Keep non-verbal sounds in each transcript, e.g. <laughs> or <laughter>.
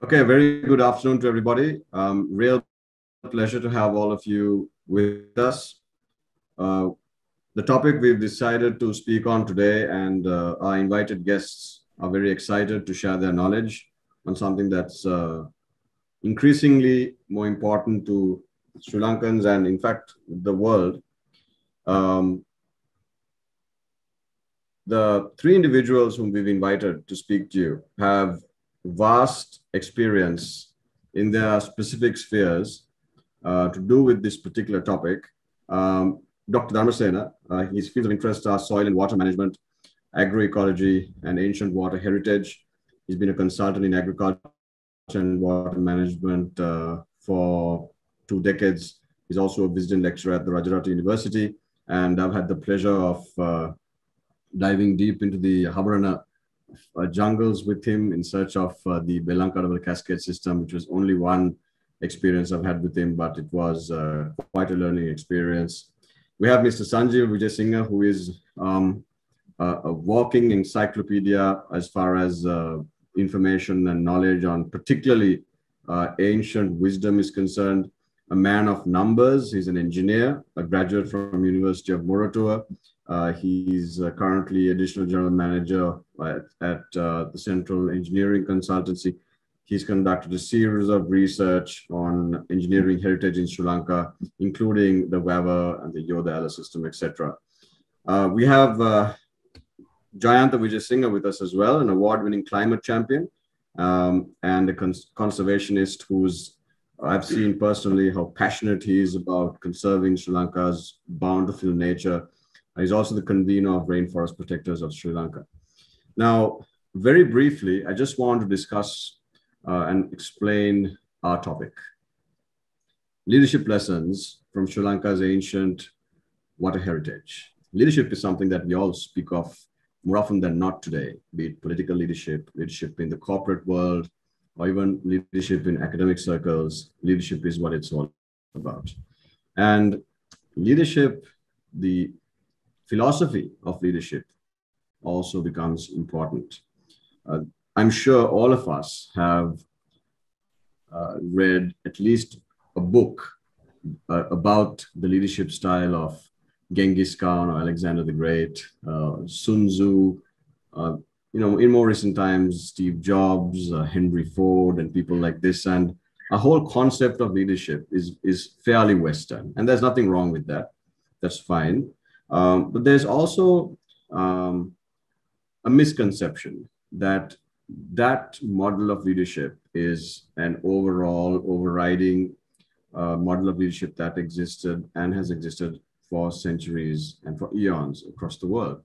Okay, very good afternoon to everybody. Um, real pleasure to have all of you with us. Uh, the topic we've decided to speak on today, and uh, our invited guests are very excited to share their knowledge on something that's uh, increasingly more important to Sri Lankans and, in fact, the world. Um, the three individuals whom we've invited to speak to you have vast experience in their specific spheres uh, to do with this particular topic. Um, Dr. Dharmasena, uh, his fields of interest are soil and water management, agroecology, and ancient water heritage. He's been a consultant in agriculture and water management uh, for two decades. He's also a visiting lecturer at the Rajarata University, and I've had the pleasure of uh, diving deep into the Habarana uh, jungles with him in search of uh, the Belankadawala cascade system, which was only one experience I've had with him, but it was uh, quite a learning experience. We have Mr. Sanjeev Vijay who is um, a, a, walking encyclopedia as far as uh, information and knowledge on particularly uh, ancient wisdom is concerned. A man of numbers, he's an engineer, a graduate from University of Moratuwa, uh, he's uh, currently additional general manager at, at uh, the Central Engineering Consultancy. He's conducted a series of research on engineering heritage in Sri Lanka, including the Wawa and the Yoda system, etc. Uh, we have uh, Jayantha Vijayasinghe with us as well, an award-winning climate champion um, and a cons conservationist who's I've seen personally how passionate he is about conserving Sri Lanka's bountiful nature He's also the convener of Rainforest Protectors of Sri Lanka. Now, very briefly, I just want to discuss uh, and explain our topic. Leadership lessons from Sri Lanka's ancient water heritage. Leadership is something that we all speak of more often than not today, be it political leadership, leadership in the corporate world, or even leadership in academic circles. Leadership is what it's all about. And leadership, the philosophy of leadership also becomes important. Uh, I'm sure all of us have uh, read at least a book uh, about the leadership style of Genghis Khan or Alexander the Great, uh, Sun Tzu, uh, you know, in more recent times, Steve Jobs, uh, Henry Ford, and people like this. And a whole concept of leadership is, is fairly Western. And there's nothing wrong with that. That's fine. Um, but there's also um, a misconception that that model of leadership is an overall overriding uh, model of leadership that existed and has existed for centuries and for eons across the world.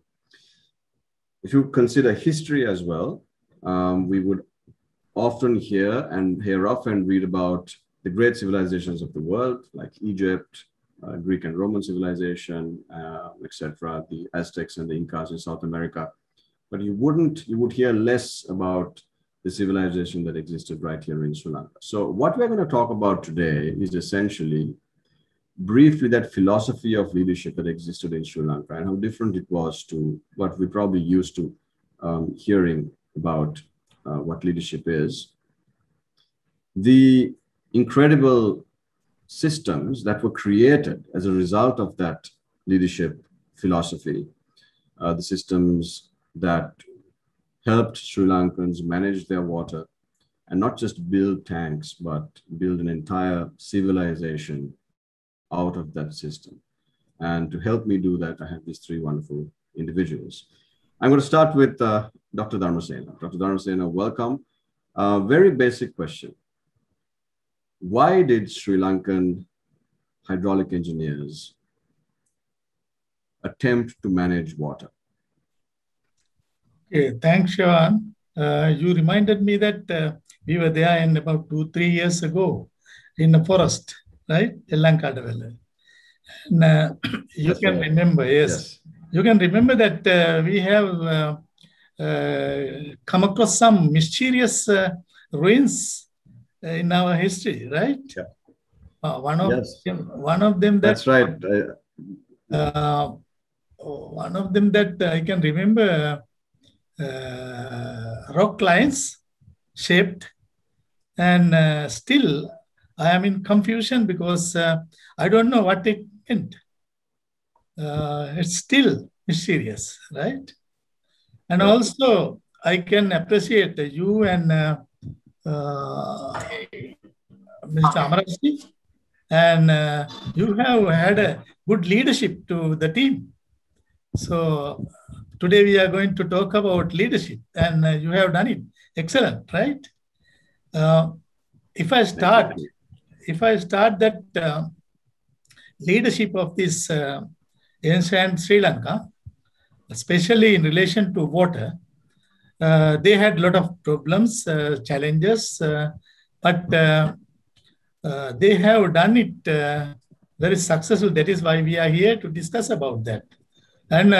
If you consider history as well, um, we would often hear and hear often read about the great civilizations of the world, like Egypt, uh, Greek and Roman civilization, uh, etc., the Aztecs and the Incas in South America. But you wouldn't, you would hear less about the civilization that existed right here in Sri Lanka. So what we're going to talk about today is essentially briefly that philosophy of leadership that existed in Sri Lanka and how different it was to what we probably used to um, hearing about uh, what leadership is. The incredible systems that were created as a result of that leadership philosophy, uh, the systems that helped Sri Lankans manage their water and not just build tanks, but build an entire civilization out of that system. And to help me do that, I have these three wonderful individuals. I'm going to start with uh, Dr. Dharmasena. Dr. Dharmasena, welcome. Uh, very basic question why did Sri Lankan hydraulic engineers attempt to manage water? Okay, thanks, Sean. Uh, you reminded me that uh, we were there in about two, three years ago in the forest, right? Elankadavela. And uh, you That's can right. remember, yes, yes, you can remember that uh, we have uh, uh, come across some mysterious ruins in our history, right? Yeah. Uh, one of yes. them, one of them that, that's right. Uh, one of them that I can remember uh, rock lines shaped And uh, still, I am in confusion because uh, I don't know what it meant. Uh, it's still mysterious, right? And also, I can appreciate you and uh, uh, Mr. Amarasi, and uh, you have had a good leadership to the team. So today we are going to talk about leadership, and uh, you have done it excellent, right? Uh, if I start, if I start that uh, leadership of this uh, ancient Sri Lanka, especially in relation to water, uh, they had a lot of problems, uh, challenges, uh, but uh, uh, they have done it very successful. That is why we are here to discuss about that. And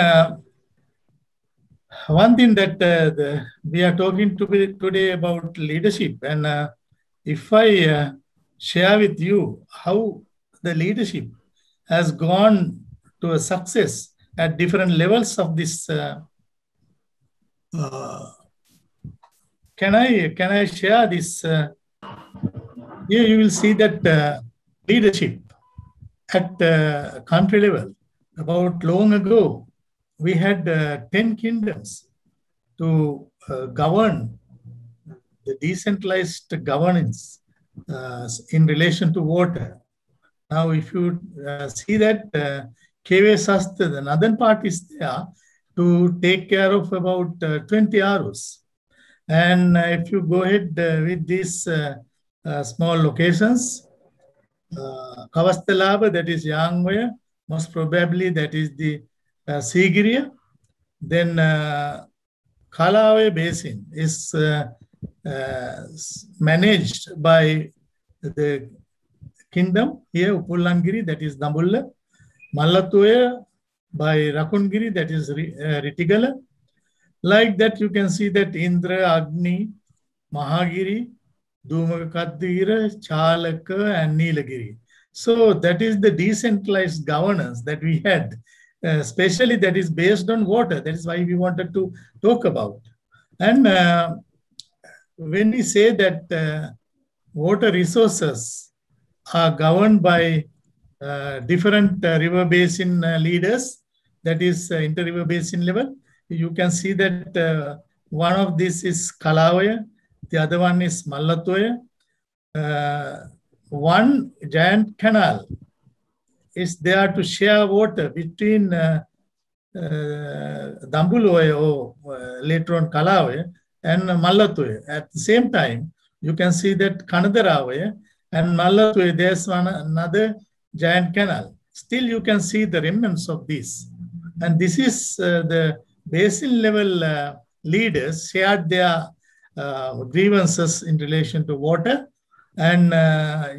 one thing that the, we are talking to today about leadership, and if I share with you how the leadership has gone to a success at different levels of this. Uh, uh, can I can I share this? Uh, here you will see that uh, leadership at uh, country level. About long ago, we had uh, ten kingdoms to uh, govern the decentralized governance uh, in relation to water. Now, if you see that uh, KV the northern part is there to take care of about uh, 20 arrows. And uh, if you go ahead uh, with these small locations, uh, Kavastalaba, that is Yangwaya, most probably that is the uh, Sigiriya. Then uh, Kalaway Basin is uh, uh, managed by the kingdom here, Upulangiri, that is Dambulla. Malatuya by Rakungiri, that is uh, Ritigala. Like that, you can see that Indra, Agni, Mahagiri, Dhumakaddira, Chalaka, and Nilagiri. So that is the decentralized governance that we had, uh, especially that is based on water. That is why we wanted to talk about. And uh, when we say that uh, water resources are governed by uh, different uh, river basin leaders, that is uh, inter-river basin level, you can see that uh, one of this is Kalawaya, the other one is Mallatoya. Uh, one giant canal is there to share water between uh, uh, or uh, later on Kalawaya and Mallatoya. At the same time, you can see that Kanadaravaya and Mallatoya, there's one another giant canal. Still, you can see the remnants of this. And this is uh, the basin level uh, leaders shared their uh, grievances in relation to water. And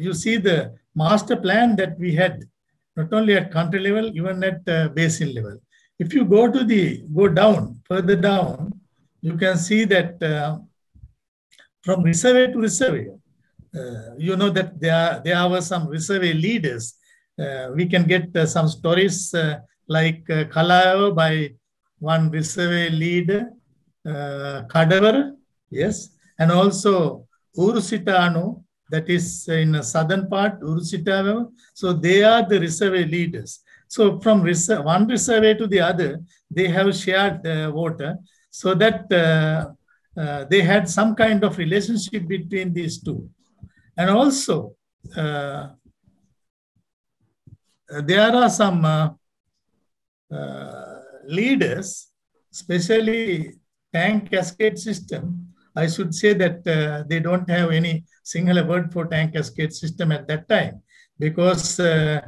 you see the master plan that we had, not only at country level, even at basin level. If you go to the, go down, further down, you can see that uh, from reservoir to reservoir, uh, you know that there, there were some reservoir leaders. Uh, we can get some stories like uh, by one reserve leader, uh, Kadavara, yes, and also Urusitano, that is in the southern part, Urusitano. So they are the reserve leaders. So from reserve, one reserve to the other, they have shared uh, water so that uh, uh, they had some kind of relationship between these two. And also, uh, there are some uh, uh, leaders, especially tank cascade system. I should say that uh, they don't have any single word for tank cascade system at that time because uh,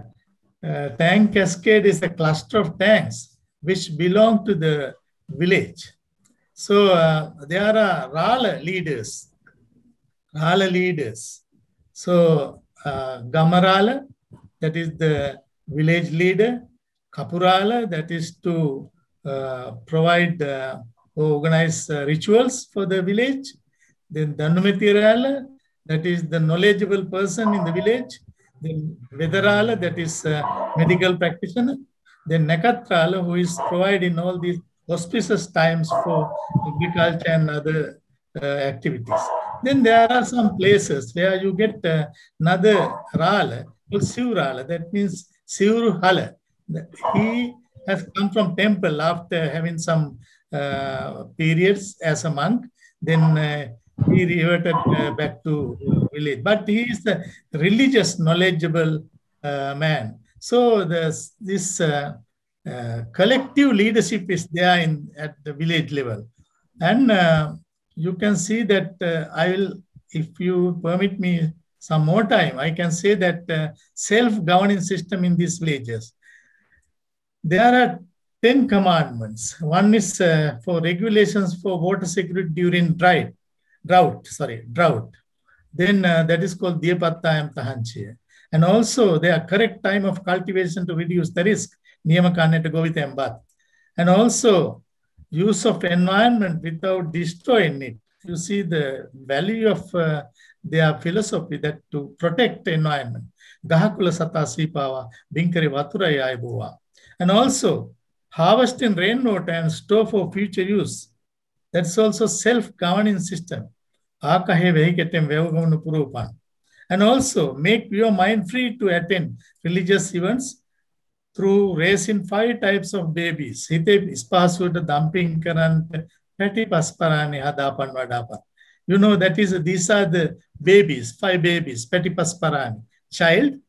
uh, tank cascade is a cluster of tanks which belong to the village. So uh, there are Rala leaders, Rala leaders. So uh, Gamarala, that is the village leader, Kapurala, that is to uh, provide uh, organize uh, rituals for the village. Then Danumatirala, that is the knowledgeable person in the village. Then Vedarala, that is uh, medical practitioner. Then Nakatrala, who is providing all these auspicious times for agriculture and other uh, activities. Then there are some places where you get uh, another Rala called Sivrala. That means Sivru Hala. He has come from temple after having some uh, periods as a monk. Then uh, he reverted uh, back to village. But he is a religious, knowledgeable uh, man. So this, this uh, uh, collective leadership is there in at the village level. And you can see that I will, if you permit me some more time, I can say that self-governing system in these villages. There are 10 commandments. One is uh, for regulations for water security during drought, drought, sorry, drought. Then uh, that is called Diyapattayam Tahanchiya. And also there are correct time of cultivation to reduce the risk, Niyamakaneta Govitembat. And also use of environment without destroying it. You see the value of uh, their philosophy that to protect the environment. Gahakula Sata Sipawa, Binkari Vatura And also harvesting rainwater and store for future use. That's also self-governing system. And also make your mind free to attend religious events through raising five types of babies. Hite dumping. You know that is these are the babies, five babies, peti pasparani. Child,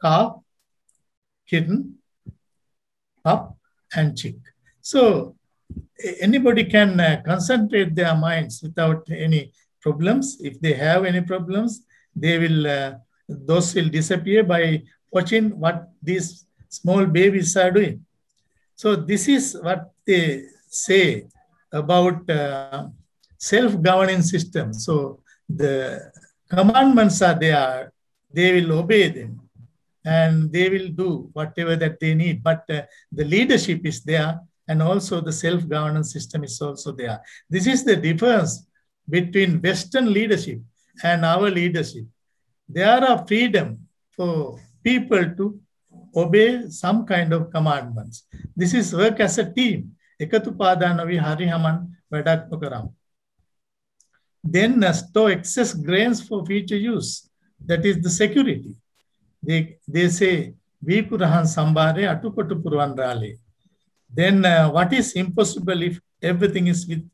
calf, kitten, pup, and chick. So anybody can uh, concentrate their minds without any problems. If they have any problems, they will uh, those will disappear by watching what these small babies are doing. So this is what they say about uh, self-governing system. So the commandments are there, they will obey them and they will do whatever that they need. But uh, the leadership is there and also the self-governance system is also there. This is the difference between Western leadership and our leadership. There are freedom for people to obey some kind of commandments. This is work as a team. Ekatupadanavi Harihaman Vadakpakaram. Then uh, store excess grains for future use. That is the security. They, they say. Then uh, what is impossible if everything is with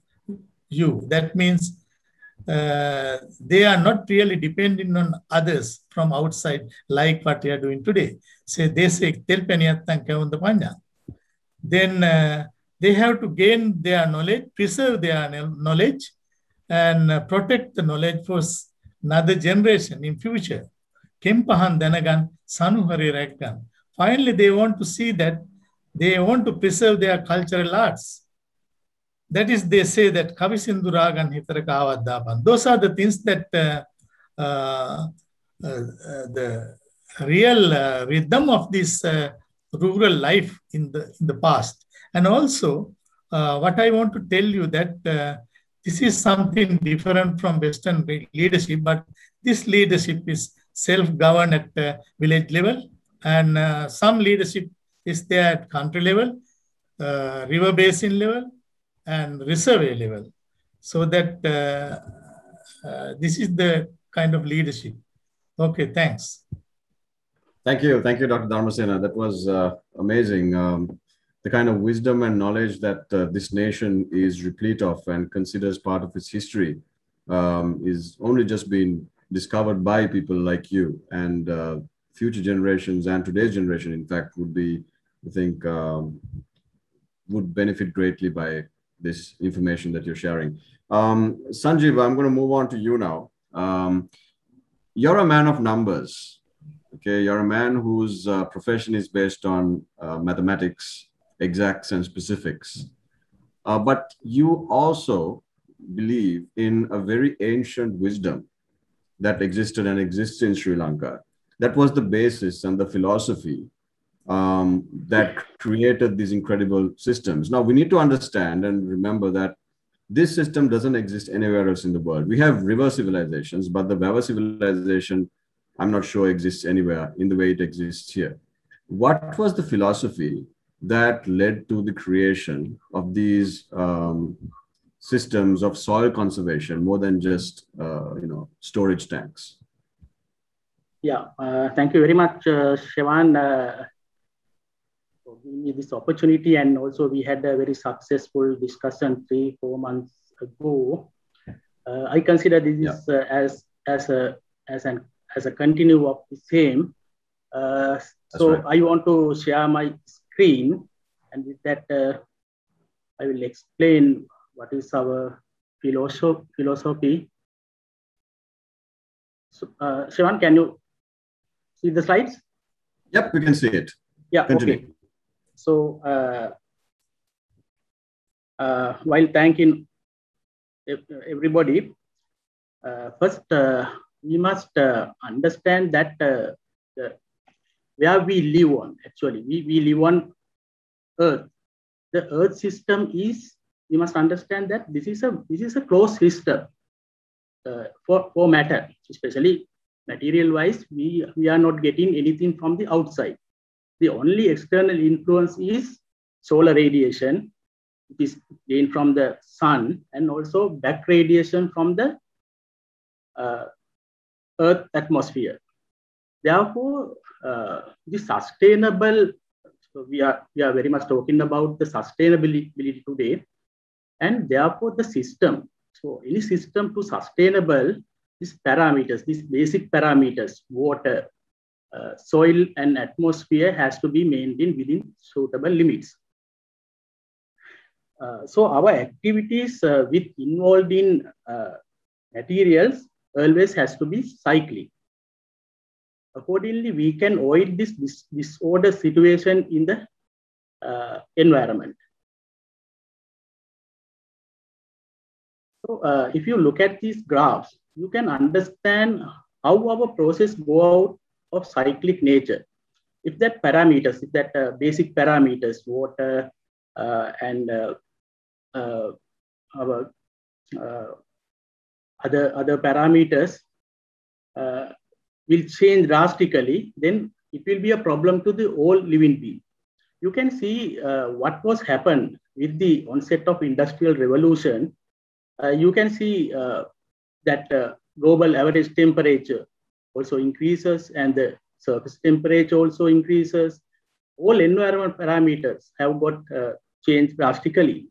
you? That means uh, they are not really depending on others from outside like what we are doing today. Say they say Then uh, they have to gain their knowledge, preserve their knowledge, and uh, protect the knowledge for another generation in future. Kempahan Danagan, Sanuhari. Finally, they want to see that they want to preserve their cultural arts that is, they say that Kavisindurag and Hitarakawaddaban. Those are the things that uh, uh, uh, the real uh, rhythm of this uh, rural life in the, in the past. And also, uh, what I want to tell you that this is something different from Western leadership, but this leadership is self-governed at village level, and some leadership is there at country level, river basin level, and reserve level so that uh, uh, this is the kind of leadership. Okay, thanks. Thank you. Thank you, Dr. Dharmasena. That was uh, amazing. Um, the kind of wisdom and knowledge that uh, this nation is replete of and considers part of its history um, is only just being discovered by people like you and uh, future generations and today's generation, in fact, would be, I think, um, would benefit greatly by this information that you're sharing. Um, Sanjeev, I'm going to move on to you now. Um, you're a man of numbers. Okay, you're a man whose uh, profession is based on uh, mathematics, exacts, and specifics. Uh, but you also believe in a very ancient wisdom that existed and exists in Sri Lanka. That was the basis and the philosophy um, that created these incredible systems. Now, we need to understand and remember that this system doesn't exist anywhere else in the world. We have river civilizations, but the Vava civilization, I'm not sure exists anywhere in the way it exists here. What was the philosophy that led to the creation of these um, systems of soil conservation more than just uh, you know storage tanks. Yeah, uh, thank you very much, uh, Shevan, uh, for giving me this opportunity. And also, we had a very successful discussion three, four months ago. Uh, I consider this yeah. is, uh, as as a as an as a continue of the same. Uh, so right. I want to share my screen, and with that, uh, I will explain what is our philosophy. philosophy. So, uh, Shivan, can you see the slides? Yep, we can see it. Yeah, Continue. okay. So, uh, uh, while thanking everybody, uh, first uh, we must uh, understand that the, where we live on, actually, we, we live on Earth. The Earth system is, we must understand that this is a, this is a closed system for, for matter, especially material wise, we, we are not getting anything from the outside the only external influence is solar radiation. It is gained from the sun and also back radiation from the uh, Earth atmosphere. Therefore, uh, the sustainable, so we are, we are very much talking about the sustainability today, and therefore the system. So any system to sustainable, these parameters, these basic parameters, water, uh, soil and atmosphere has to be maintained within suitable limits. Uh, so our activities uh, with involved in uh, materials always has to be cyclic. Accordingly, we can avoid this, this disorder situation in the uh, environment. So uh, if you look at these graphs, you can understand how our process go out of cyclic nature. If that parameters, if that uh, basic parameters, water uh, and uh, uh our uh, other, other parameters will change drastically, then it will be a problem to the whole living being. You can see what was happened with the onset of industrial revolution. You can see that global average temperature also increases and the surface temperature also increases. All environment parameters have got uh, changed drastically.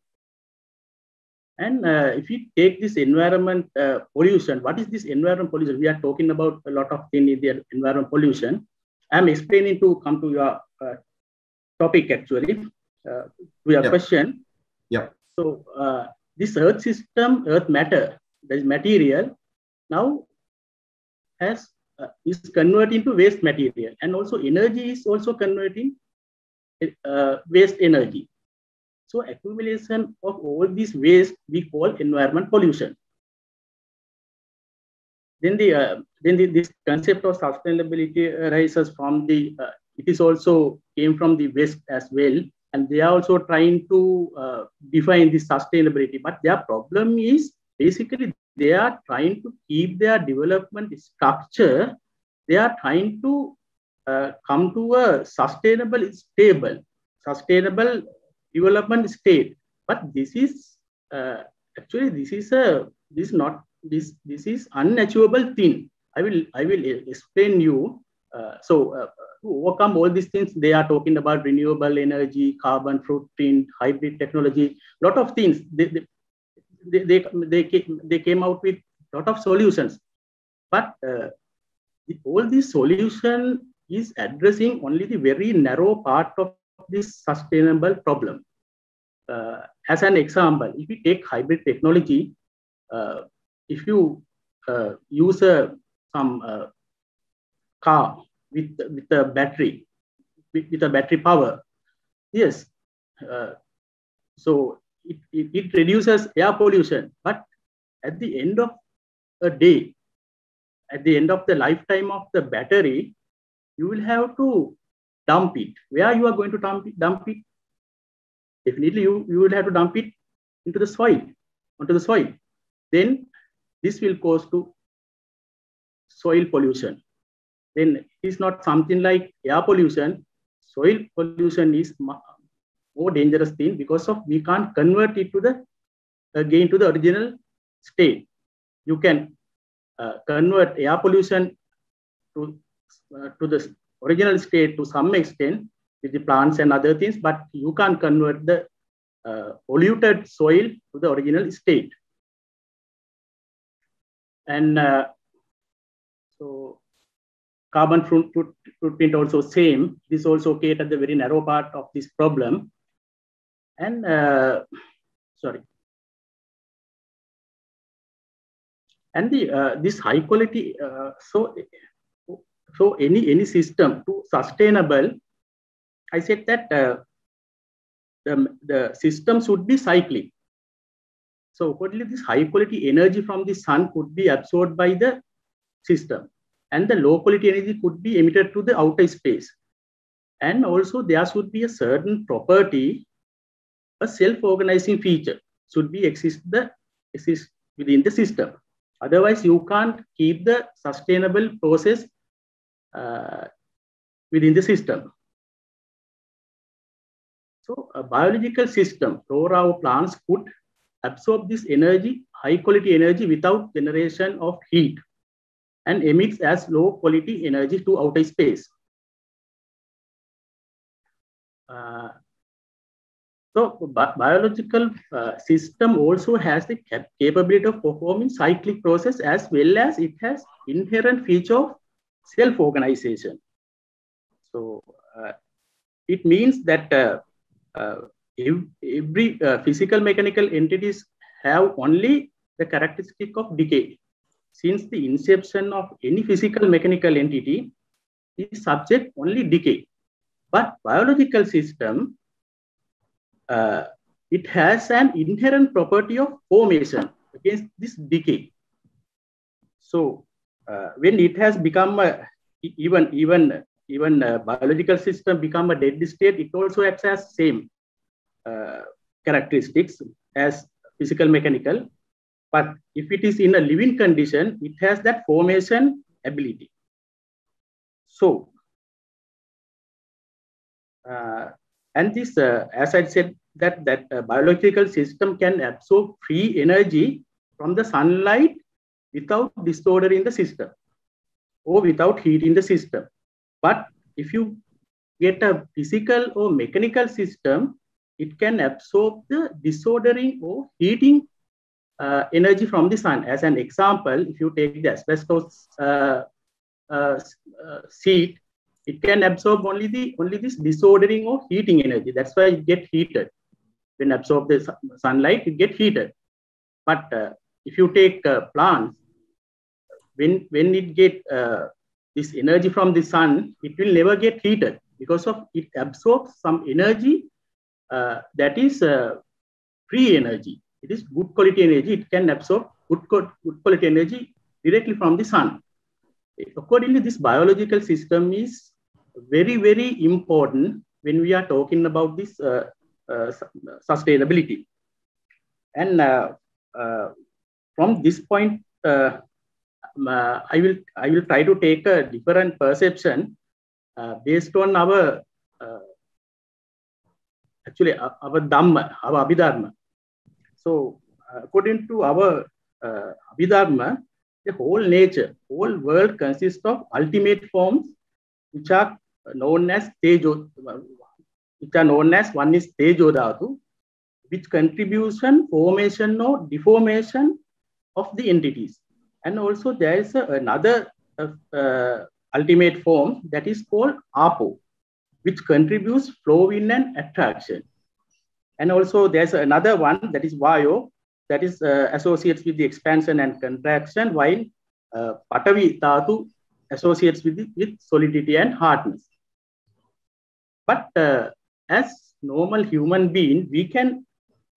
And uh, if you take this environment uh, pollution, what is this environment pollution? We are talking about a lot of things in the environment pollution. I'm explaining to come to your uh, topic actually, uh, to your yep. question. Yeah. So uh, this earth system, earth matter, that is material, now has uh, is converting to waste material and also energy is also converting uh, waste energy. So accumulation of all these waste we call environment pollution. Then the uh, then the, this concept of sustainability arises from the uh, it is also came from the west as well and they are also trying to uh, define the sustainability but their problem is basically they are trying to keep their development structure. They are trying to uh, come to a sustainable, stable, sustainable development state. But this is uh, actually this is a this is not this this is unachievable thing. I will I will explain you. Uh, so uh, to overcome all these things, they are talking about renewable energy, carbon footprint, hybrid technology, lot of things. They, they, they, they, came, they came out with lot of solutions. But uh, the, all solution is addressing only the very narrow part of this sustainable problem. Uh, as an example, if you take hybrid technology, uh, if you uh, use some car with, with a battery, with, with a battery power, yes, uh, so it, it, it reduces air pollution. But at the end of a day, at the end of the lifetime of the battery, you will have to dump it. Where you are going to dump it? Dump it? Definitely, you, you will have to dump it into the soil, onto the soil. Then this will cause to soil pollution. Then it's not something like air pollution. Soil pollution is more dangerous thing because of we can't convert it to the again to the original state. You can uh, convert air pollution to, uh, to the original state to some extent with the plants and other things, but you can't convert the uh, polluted soil to the original state. And uh, carbon footprint also same. This also cater the very narrow part of this problem. And uh, sorry. And the uh, this high quality, uh, so so any any system to sustainable, I said that uh, the, the system should be cyclic. So accordingly, this high quality energy from the sun could be absorbed by the system and the low quality energy could be emitted to the outer space. And also there should be a certain property, a self-organizing feature should be exist, the, exist within the system. Otherwise, you can't keep the sustainable process uh, within the system. So a biological system, flora or plants could absorb this energy, high quality energy without generation of heat and emits as low quality energy to outer space. Uh, so bi biological uh, system also has the cap capability of performing cyclic process as well as it has inherent feature of self-organization. So uh, it means that uh, uh, every uh, physical mechanical entities have only the characteristic of decay since the inception of any physical mechanical entity is subject only decay. But biological system, uh, it has an inherent property of formation against this decay. So uh, when it has become a, even even even a biological system become a dead state, it also acts as same uh, characteristics as physical mechanical but if it is in a living condition, it has that formation ability. So, uh, and this, uh, as I said, that that uh, biological system can absorb free energy from the sunlight without disorder in the system or without heat in the system. But if you get a physical or mechanical system, it can absorb the disordering or heating uh, energy from the sun. As an example, if you take the asbestos uh, uh, uh, sheet, it can absorb only the only this disordering or heating energy. That's why it get heated. When absorb the sunlight, it get heated. But uh, if you take uh, plants, when when it get this energy from the sun, it will never get heated because of it absorbs some energy that is free energy it is good quality energy. It can absorb good, good quality energy directly from the sun. Accordingly, this biological system is very, very important when we are talking about this uh, uh, sustainability. And uh, uh from this point, uh, uh, I will I will try to take a different perception based on our actually our dhamma, our abhidharma. So uh, according to our uh, Abhidharma, the whole nature, whole world consists of ultimate forms, which are known as Tejo, which are known as one is Tejo Dhatu, which contribution, formation or deformation of the entities. And also there is a, another uh, uh, ultimate form that is called Apo, which contributes flow in and attraction. And also there's another one that is Vayo that is uh, associates with the expansion and contraction while uh, Patavi Dhatu associates with, with solidity and hardness. But uh, as normal human being, we can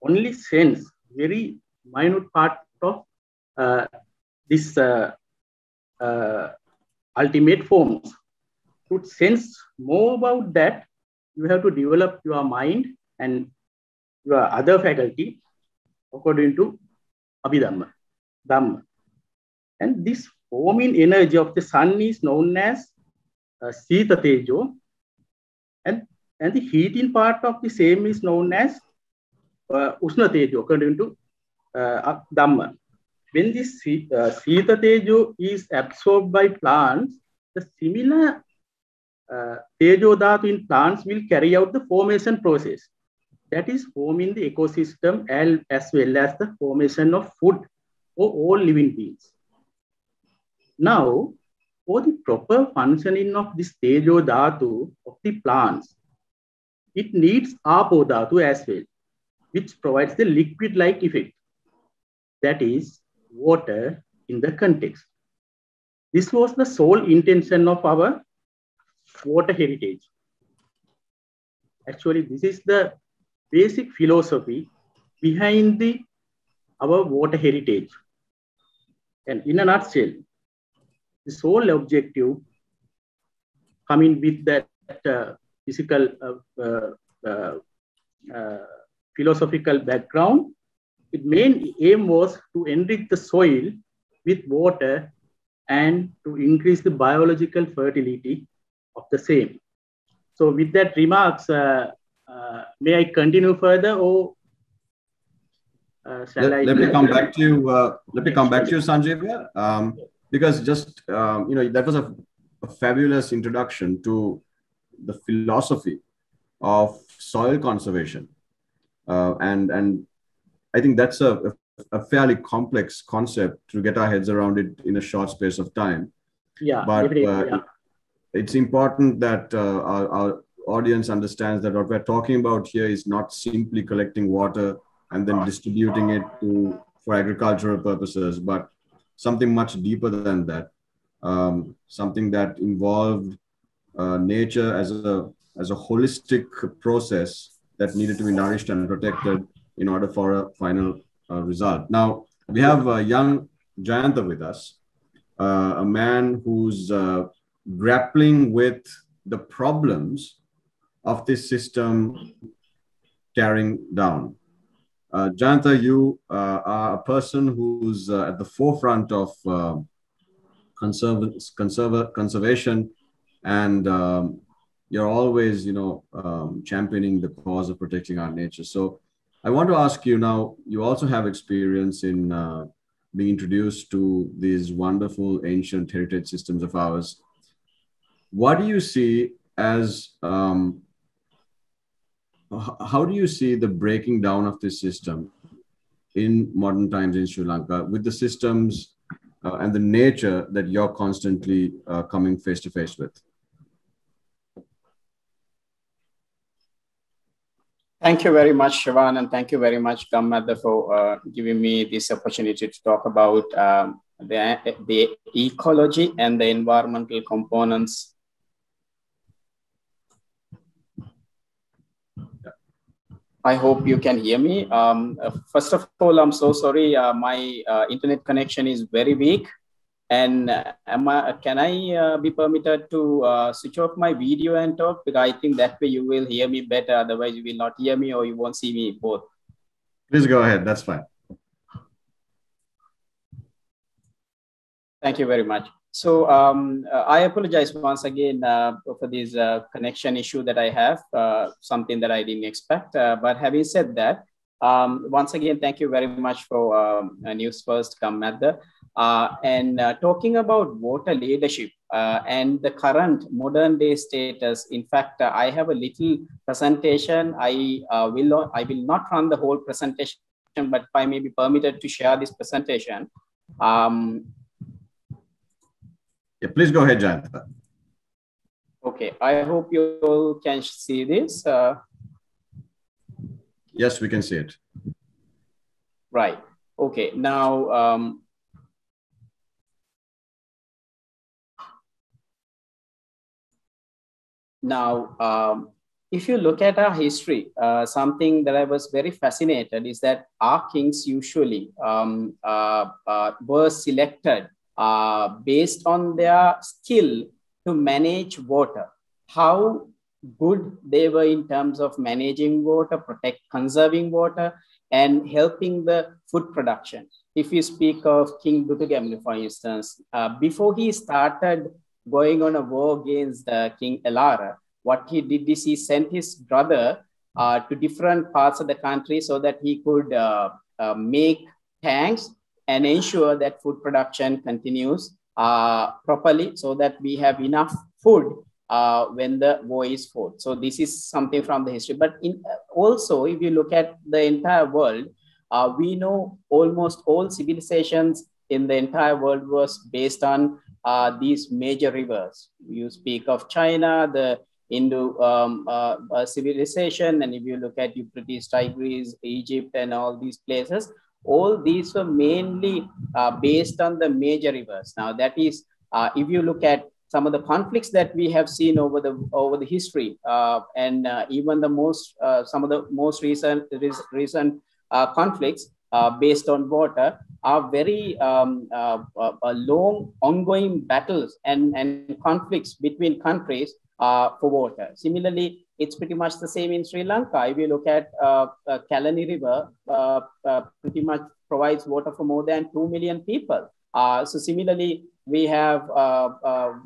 only sense very minute part of uh, this uh, uh, ultimate forms. To sense more about that, you have to develop your mind and other faculty according to Abhidhamma, Dhamma. And this forming energy of the sun is known as uh, Sita Tejo. And, and the heating part of the same is known as uh, Usna Tejo, according to uh, Dhamma. When this uh, Sita Tejo is absorbed by plants, the similar uh, Tejo Dhatu in plants will carry out the formation process. That is forming the ecosystem as well as the formation of food for all living beings. Now, for the proper functioning of this Tejo Dhatu of the plants, it needs Apo Dhatu as well, which provides the liquid-like effect. That is water in the context. This was the sole intention of our water heritage. Actually, this is the basic philosophy behind the our water heritage. And in a nutshell, the sole objective coming with that uh, physical uh, uh, uh, uh philosophical background, its main aim was to enrich the soil with water and to increase the biological fertility of the same. So with that remarks, uh, may I continue further or let, let me come back to you. let me come back to you, Sanjeev. Um, because just um, you know that was a, a, fabulous introduction to the philosophy of soil conservation uh, and and i think that's a, a, fairly complex concept to get our heads around it in a short space of time yeah but uh, yeah. it's important that uh, our, our audience understands that what we're talking about here is not simply collecting water and then distributing it to for agricultural purposes but something much deeper than that, um, something that involved uh, nature as a as a holistic process that needed to be nourished and protected in order for a final uh, result. Now we have a young Jayanta with us, uh, a man who's uh, grappling with the problems of this system tearing down. Uh, Jayanta, you uh, are a person who's uh, at the forefront of uh, conserv- conserv- conservation, and um, you're always, you know, um, championing the cause of protecting our nature. So, I want to ask you now. You also have experience in uh, being introduced to these wonderful ancient heritage systems of ours. What do you see as um, how do you see the breaking down of this system in modern times in Sri Lanka with the systems uh, and the nature that you're constantly uh, coming face to face with? Thank you very much, Shivan, and thank you very much, Gammadda, for uh, giving me this opportunity to talk about um, the, the ecology and the environmental components I hope you can hear me. Um, uh, first of all, I'm so sorry. Uh, my uh, internet connection is very weak. And uh, am I, can I uh, be permitted to uh, switch off my video and talk? Because I think that way you will hear me better. Otherwise, you will not hear me or you won't see me both. Please go ahead. That's fine. Thank you very much. So um, uh, I apologize once again uh, for this uh, connection issue that I have, uh, something that I didn't expect. Uh, but having said that, um, once again, thank you very much for um, News First Gammadda. Uh, and talking about water leadership and the current modern day status, in fact, I have a little presentation. I, will not, I will not run the whole presentation, but if I may be permitted to share this presentation. Um, yeah, please go ahead, Jayanta. Okay, I hope you all can see this. Uh, yes, we can see it. Right. Okay, now um, now um, if you look at our history, uh, something that I was very fascinated is that our kings usually um, uh, uh, were selected uh, based on their skill to manage water, how good they were in terms of managing water, protect, conserving water, and helping the food production. If you speak of King Dutugemunu, for instance, uh, before he started going on a war against uh, King Elara, what he did is he sent his brother uh, to different parts of the country so that he could uh, uh, make tanks and ensure that food production continues uh, properly so that we have enough food uh, when the war is fought. So this is something from the history. But in, also, if you look at the entire world, uh, we know almost all civilizations in the entire world was based on uh, these major rivers. You speak of China, the Hindu um, uh, uh, civilization, and if you look at Euphrates, Tigris, Egypt, and all these places, all these were mainly uh, based on the major rivers. Now, that is, uh, if you look at some of the conflicts that we have seen over the over the history, uh, and uh, even the most some of the most recent recent conflicts based on water are very um, long ongoing battles and, and conflicts between countries uh, for water. Similarly, it's pretty much the same in Sri Lanka. If you look at uh, uh, Kelani River, uh, uh, pretty much provides water for more than 2 million people. Uh, so similarly, we have uh,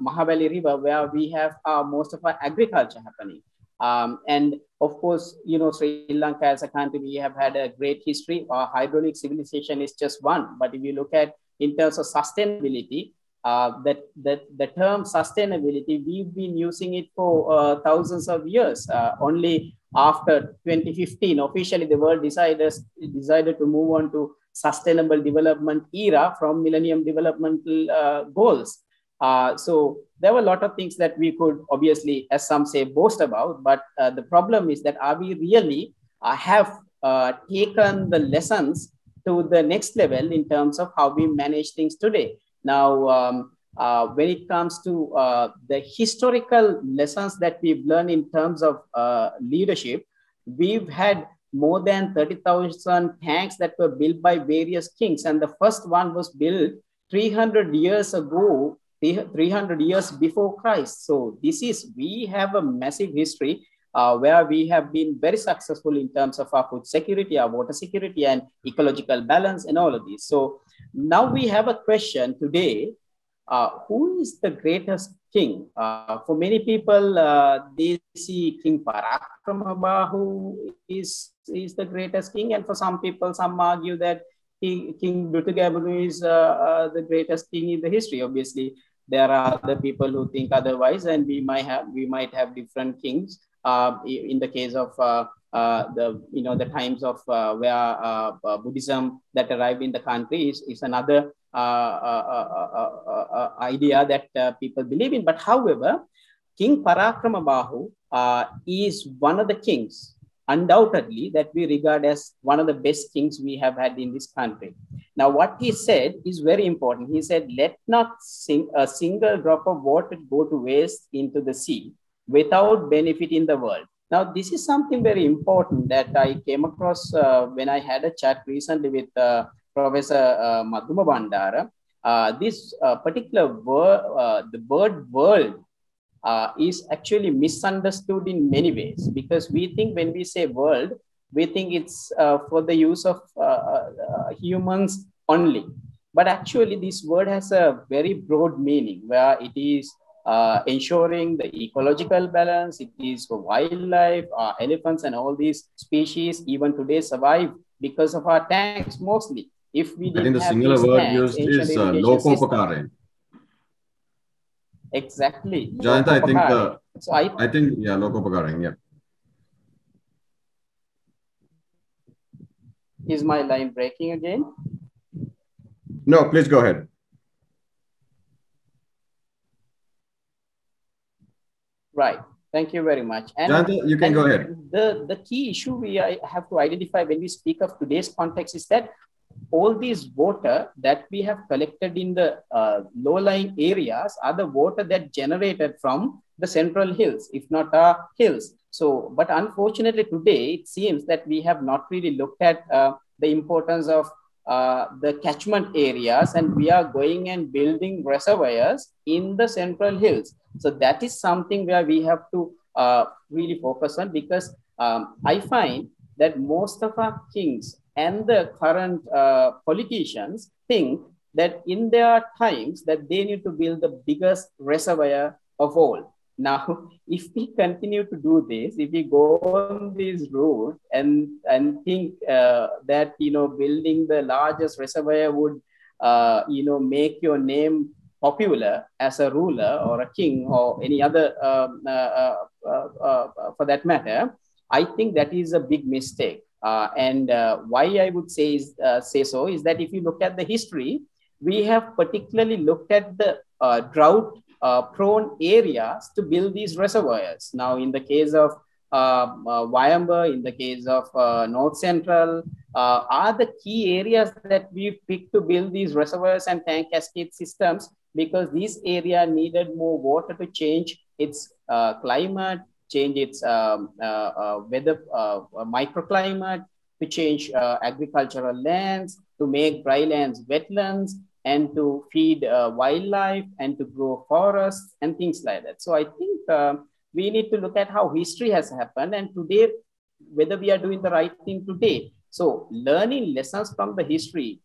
Mahaweli River where we have most of our agriculture happening. Um, and of course, you know, Sri Lanka as a country, we have had a great history. Our hydraulic civilization is just one. But if you look at in terms of sustainability, uh, that, that the term sustainability, we've been using it for uh, thousands of years. Uh, only after 2015, officially the world decided, decided to move on to sustainable development era from Millennium Developmental uh, Goals. Uh, so there were a lot of things that we could obviously, as some say, boast about. But uh, the problem is that are we really have taken the lessons to the next level in terms of how we manage things today? Now, um, uh, when it comes to uh, the historical lessons that we've learned in terms of uh, leadership, we've had more than 30,000 tanks that were built by various kings. And the first one was built 300 years ago, 300 years before Christ. So this is, we have a massive history uh, where we have been very successful in terms of our food security, our water security, and ecological balance, and all of these. So now we have a question today uh, who is the greatest king? Uh, for many people, uh, they see King Parakramabahu is, is the greatest king. And for some people, some argue that King Dutugemunu is uh, uh, the greatest king in the history. Obviously, there are other people who think otherwise, and we might have, we might have different kings. Uh, in the case of uh, uh, the you know the times of uh, where uh, uh, Buddhism that arrived in the country is, is another idea that people believe in. But however, King Parakramabahu is one of the kings undoubtedly that we regard as one of the best kings we have had in this country. Now, what he said is very important. He said, let not sing a single drop of water go to waste into the sea without benefit in the world. Now, this is something very important that I came across uh, when I had a chat recently with uh, Professor uh, Madduma Bandara. Uh, this uh, particular word, uh, the word world, uh, is actually misunderstood in many ways because we think when we say world, we think it's for the use of humans only. But actually, this word has a very broad meaning where it is uh, ensuring the ecological balance. It is for wildlife, uh, elephants, and all these species even today survive because of our tanks mostly. If we didn't I think the singular word tanks, used is uh, lokopakare. Exactly. Jayanta, I think the, so I, I think yeah, lokopakare. Yeah. Is my line breaking again? No, please go ahead. Right. Thank you very much. And, you can go ahead. The, the key issue we have to identify when we speak of today's context is that all these water that we have collected in the uh, low-lying areas are the water that generated from the central hills, if not our hills. So, but unfortunately today, it seems that we have not really looked at uh, the importance of uh, the catchment areas and we are going and building reservoirs in the central hills. So that is something where we have to uh, really focus on because um, I find that most of our kings and the current uh, politicians think that in their times that they need to build the biggest reservoir of all. <laughs> Now, if we continue to do this, if we go on this route and and think uh, that you know building the largest reservoir would uh, you know make your name popular as a ruler or a king or any other um, uh, uh, uh, for that matter, I think that is a big mistake. and why I would say is, say so is that if you look at the history, we have particularly looked at the drought prone areas to build these reservoirs. Now, in the case of uh, uh, in the case of uh, North Central, uh, are the key areas that we picked to build these reservoirs and tank cascade systems because this area needed more water to change its uh, climate, change its um, uh, uh, weather uh, microclimate, to change uh, agricultural lands, to make dry lands wetlands, and to feed uh, wildlife and to grow forests and things like that. So I think we need to look at how history has happened and today, whether we are doing the right thing today. So learning lessons from the history,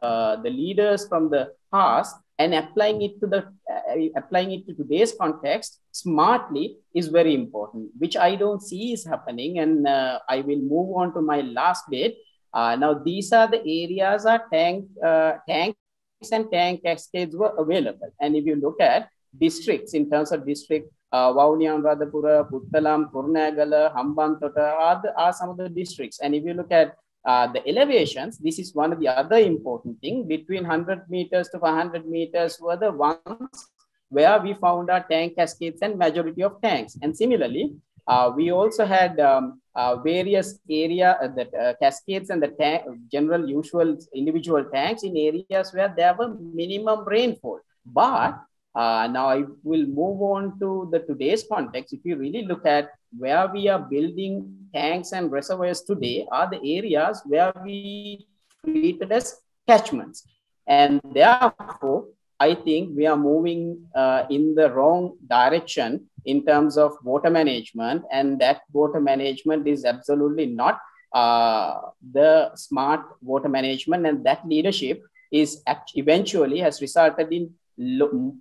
the leaders from the past and applying it to the uh, applying it to today's context smartly is very important which i don't see is happening. And uh, i will move on to my last bit. Uh, now these are the areas are tank uh, tanks and tank cascades were available. And if you look at districts in terms of district uh, Vavuniya, Radhapura, Puttalam, Kurunegala, Hambantota are, the, are some of the districts. And if you look at uh, the elevations, this is one of the other important thing between 100 meters to 500 meters were the ones where we found our tank cascades and majority of tanks. And similarly, uh, we also had um, uh, various area uh, the uh, cascades and the tank, general usual individual tanks in areas where there were minimum rainfall. But uh, now I will move on to the today's context. If you really look at where we are building tanks and reservoirs today are the areas where we treated as catchments. And therefore, I think we are moving uh, in the wrong direction in terms of water management. And that water management is absolutely not uh, the smart water management. And that leadership is eventually has resulted in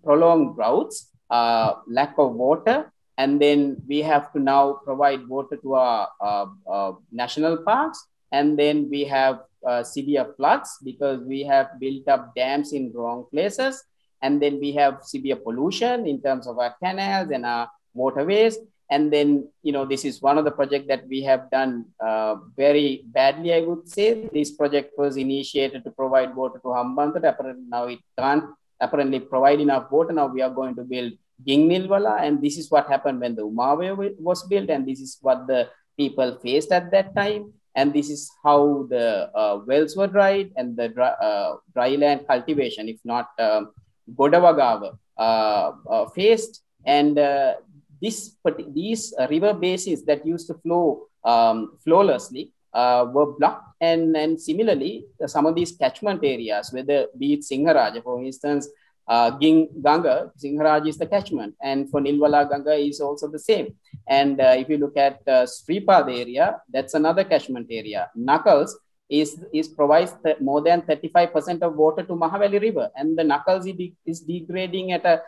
prolonged droughts, uh, lack of water, and then we have to now provide water to our uh, uh, national parks, and then we have uh, severe floods because we have built up dams in wrong places, and then we have severe pollution in terms of our canals and our waterways, and then you know this is one of the projects that we have done uh, very badly i would say. This project was initiated to provide water to hambantota apparently now it can't apparently provide enough water. Now we are going to build Gingnilwala, and this is what happened when the Umawe was built, and this is what the people faced at that time. And this is how the uh, wells were dried and the dry, uh, dry land cultivation, if not um, uh, uh, faced. And uh, this, these river basins that used to flow um, flawlessly uh, were blocked. And, and similarly, some of these catchment areas, whether be it Sinharaja, for instance, uh, Gin, Ganga, Sinharaja is the catchment. And for Nilwala, Ganga is also the same. And uh, if you look at uh, Sripad area, that's another catchment area. Knuckles is, is provides more than 35% of water to Mahaweli River. And the Knuckles is degrading at a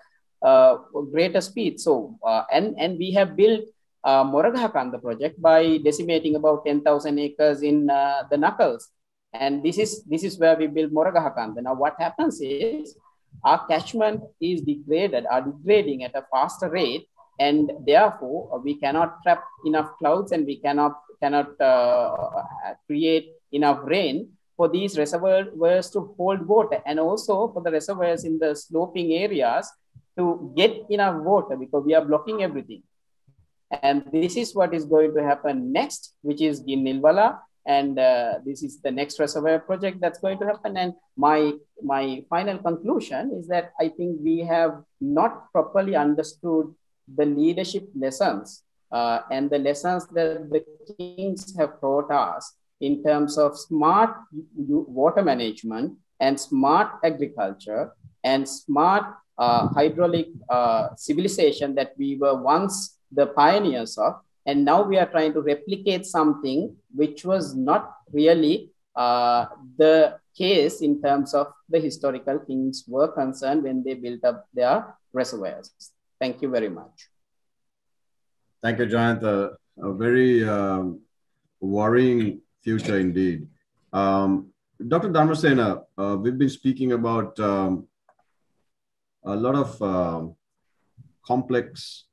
uh, greater speed. So, uh, and, and we have built uh, Moragahakanda project by decimating about 10,000 acres in uh, the Knuckles. And this is, this is where we build Moragahakanda. Now what happens is our catchment is degraded, are degrading at a faster rate. And therefore we cannot trap enough clouds and we cannot, cannot uh, create enough rain for these reservoirs to hold water and also for the reservoirs in the sloping areas to get enough water because we are blocking everything. And this is what is going to happen next, which is Ginilwala. And uh, this is the next reservoir project that's going to happen. And my, my final conclusion is that I think we have not properly understood the leadership lessons uh, and the lessons that the kings have taught us in terms of smart water management and smart agriculture and smart uh, hydraulic uh, civilization that we were once the pioneers of. And now we are trying to replicate something which was not really uh, the case in terms of the historical kings were concerned when they built up their reservoirs. Thank you very much. Thank you. Uh, a very um, worrying future indeed. Um, Dr. Dharmasena, uh, we've been speaking about um, a lot of uh, complex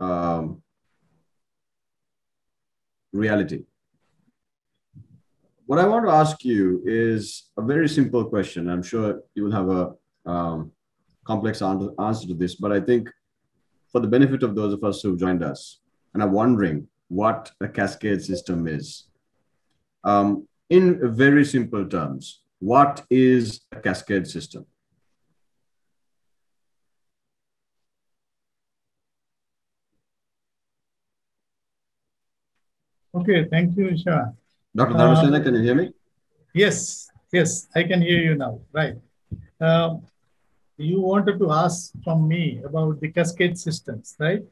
um, reality. What I want to ask you is a very simple question. I'm sure you will have a um, complex answer to this, but I think for the benefit of those of us who've joined us and are wondering what a cascade system is, um, in very simple terms, what is a cascade system? Okay, thank you, Isha. Dr. Dharmasena, uh, can you hear me? Yes, yes, I can hear you now. Right. Uh, you wanted to ask from me about the cascade systems, right?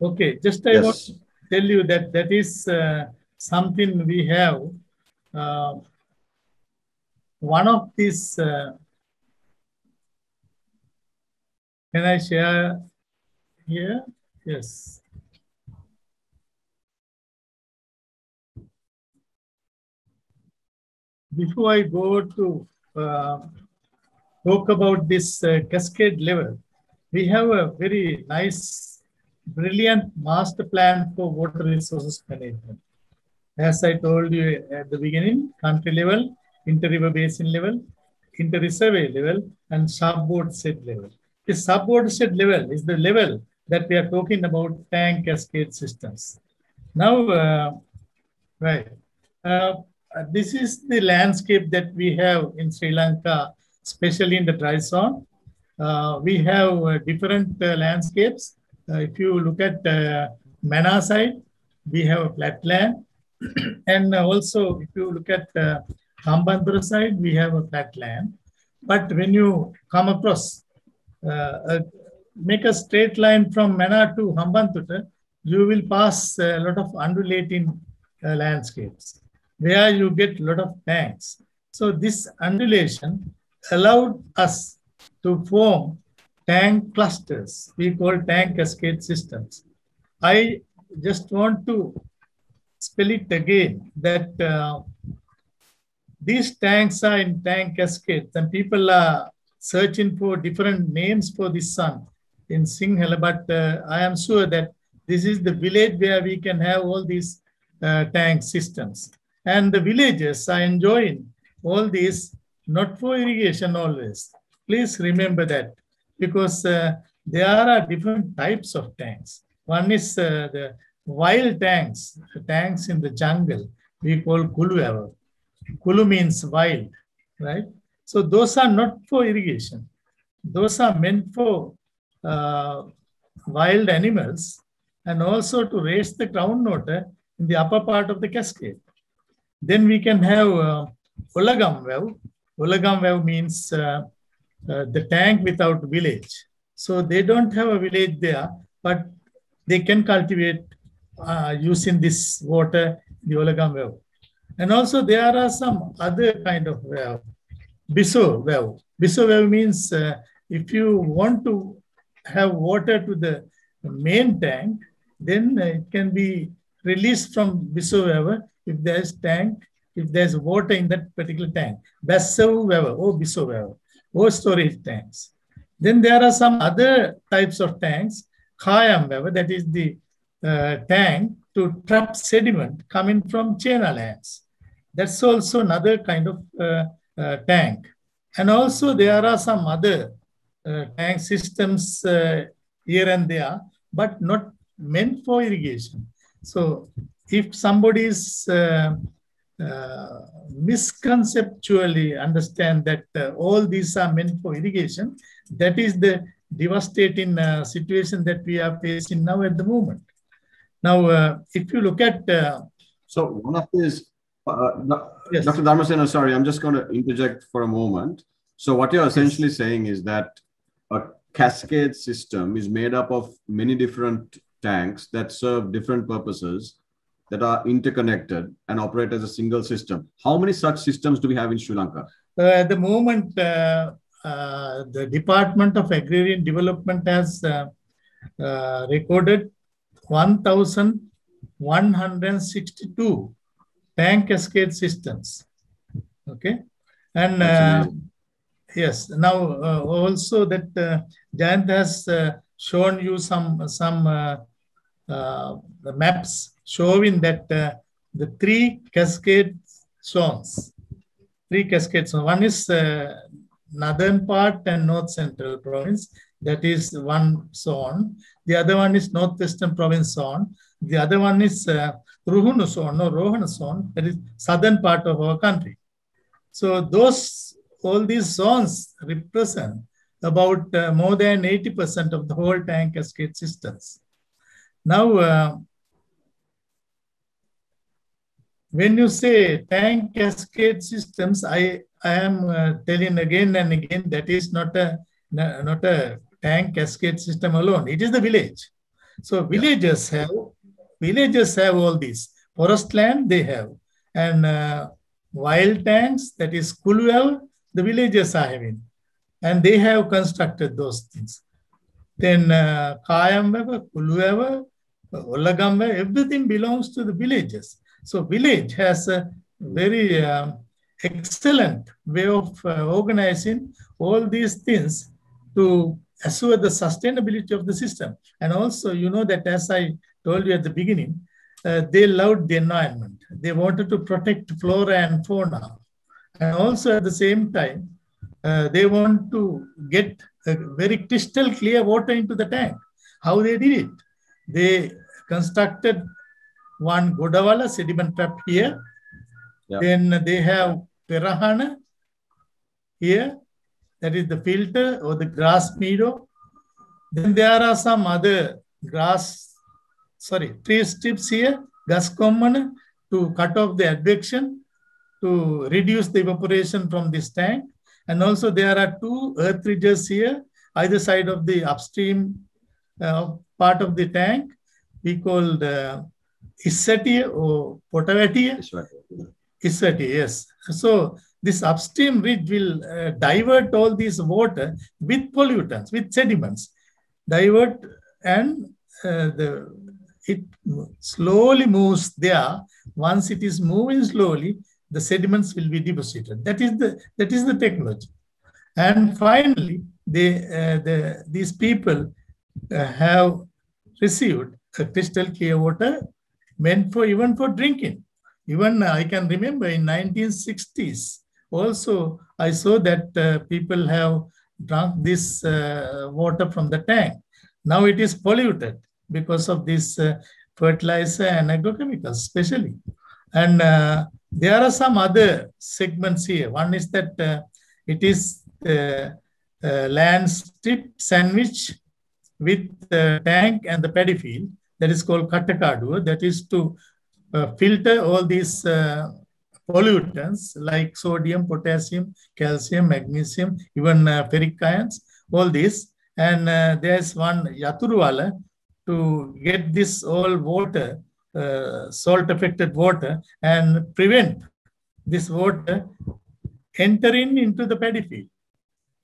Okay, just I yes. want to tell you that that is uh, something we have. Uh, one of these, uh, can I share here? Yes. Before I go to uh, talk about this uh, cascade level, we have a very nice, brilliant master plan for water resources management. As I told you at the beginning, country level, inter-river basin level, inter-reservoir level, and sub-watershed level. The sub-watershed level is the level that we are talking about tank cascade systems. Now, uh, right, uh, uh, this is the landscape that we have in Sri Lanka, especially in the dry zone. Uh, we have uh, different uh, landscapes. Uh, if you look at uh, Mannar side, we have a flat land. <clears throat> and also, if you look at uh, side, we have a flat land. But when you come across, make a straight line from Mannar to Hambantota, you will pass a lot of undulating landscapes where you get a lot of tanks. So this undulation allowed us to form tank clusters. We call tank cascade systems. I just want to spell it again that uh, these tanks are in tank cascades and people are searching for different names for this sun in Sinhala, but uh, I am sure that this is the village where we can have all these uh, tank systems. And the villages are enjoying all these, not for irrigation always. Please remember that because uh, there are different types of tanks. One is uh, the wild tanks, tanks in the jungle, we call kulu Kulu means wild, right? So those are not for irrigation. Those are meant for uh, wild animals and also to raise the groundwater in the upper part of the cascade. Then we can have uh, Ulagam well. Ulagam well means uh, uh, the tank without village. So they don't have a village there, but they can cultivate uh, using this water, the Ulagam well. And also there are some other kind of well. Biso well. Biso well means uh, if you want to have water to the main tank, then it can be released from Biso well if there's tank, if there's water in that particular tank. Weber, or biso weber, or storage tanks. Then there are some other types of tanks, weber, that is the uh, tank to trap sediment coming from Chena lands. That's also another kind of uh, uh, tank. And also there are some other uh, tank systems uh, here and there, but not meant for irrigation. So if somebody is uh, uh, misconceptually understand that uh, all these are meant for irrigation, that is the devastating uh, situation that we are facing now at the moment. Now, uh, if you look at... Uh, so one of these, yes. Dr. Dharmasena, sorry, I'm just going to interject for a moment. So what you're essentially yes. saying is that a cascade system is made up of many different tanks that serve different purposes that are interconnected and operate as a single system. How many such systems do we have in Sri Lanka? Uh, at the moment, uh, uh, the Department of Agrarian Development has uh, uh, recorded 1,162 tank cascade systems. Okay. And uh, yes, now uh, also that uh, Jayant has uh, shown you some, some uh, uh, maps showing that uh, the three cascade zones, three cascade zones. One is uh, northern part and north central province. That is one zone. The other one is northwestern province zone. The other one is uh, Ruhunu zone or Rohana zone. That is southern part of our country. So those all these zones represent about uh, more than 80% of the whole tank cascade systems. Now, uh, when you say tank cascade systems, I, I am uh, telling again and again that is not a not a tank cascade system alone. It is the village. So villages have villages have all these. Forest land they have, and uh, wild tanks that is Kuluel, the villages are having, and they have constructed those things. Then uh, Kayamweva, Kulueva, Olagamwa, everything belongs to the villages. So village has a very uh, excellent way of uh, organizing all these things to assure the sustainability of the system. And also, you know that as I told you at the beginning, uh, they loved the environment. They wanted to protect flora and fauna. And also at the same time, uh, they want to get a very crystal clear water into the tank. How they did it? They constructed one Godavala sediment trap here. Yeah. Then they have Perahana here. That is the filter or the grass meadow. Then there are some other grass, sorry, tree strips here, gas common to cut off the advection to reduce the evaporation from this tank. And also there are two earth ridges here, either side of the upstream part of the tank. We call the Issatia or Potavatia. Issatia, yes. So this upstream ridge will uh, divert all this water with pollutants, with sediments, divert and uh, the it slowly moves there. Once it is moving slowly, the sediments will be deposited. That is the that is the technology. And finally, they uh, the these people uh, have received a crystal clear water meant for even for drinking. Even I can remember in 1960s, also I saw that uh, people have drunk this uh, water from the tank. Now it is polluted because of this uh, fertilizer and agrochemicals, especially. And uh, there are some other segments here. One is that uh, it is uh, land strip sandwich with the tank and the paddy field that is called Katakadu, that is to uh, filter all these uh, pollutants like sodium, potassium, calcium, magnesium, even uh, ferric ions, all these. And uh, there's one Yaturuwala to get this all water, uh, salt affected water, and prevent this water entering into the paddy field.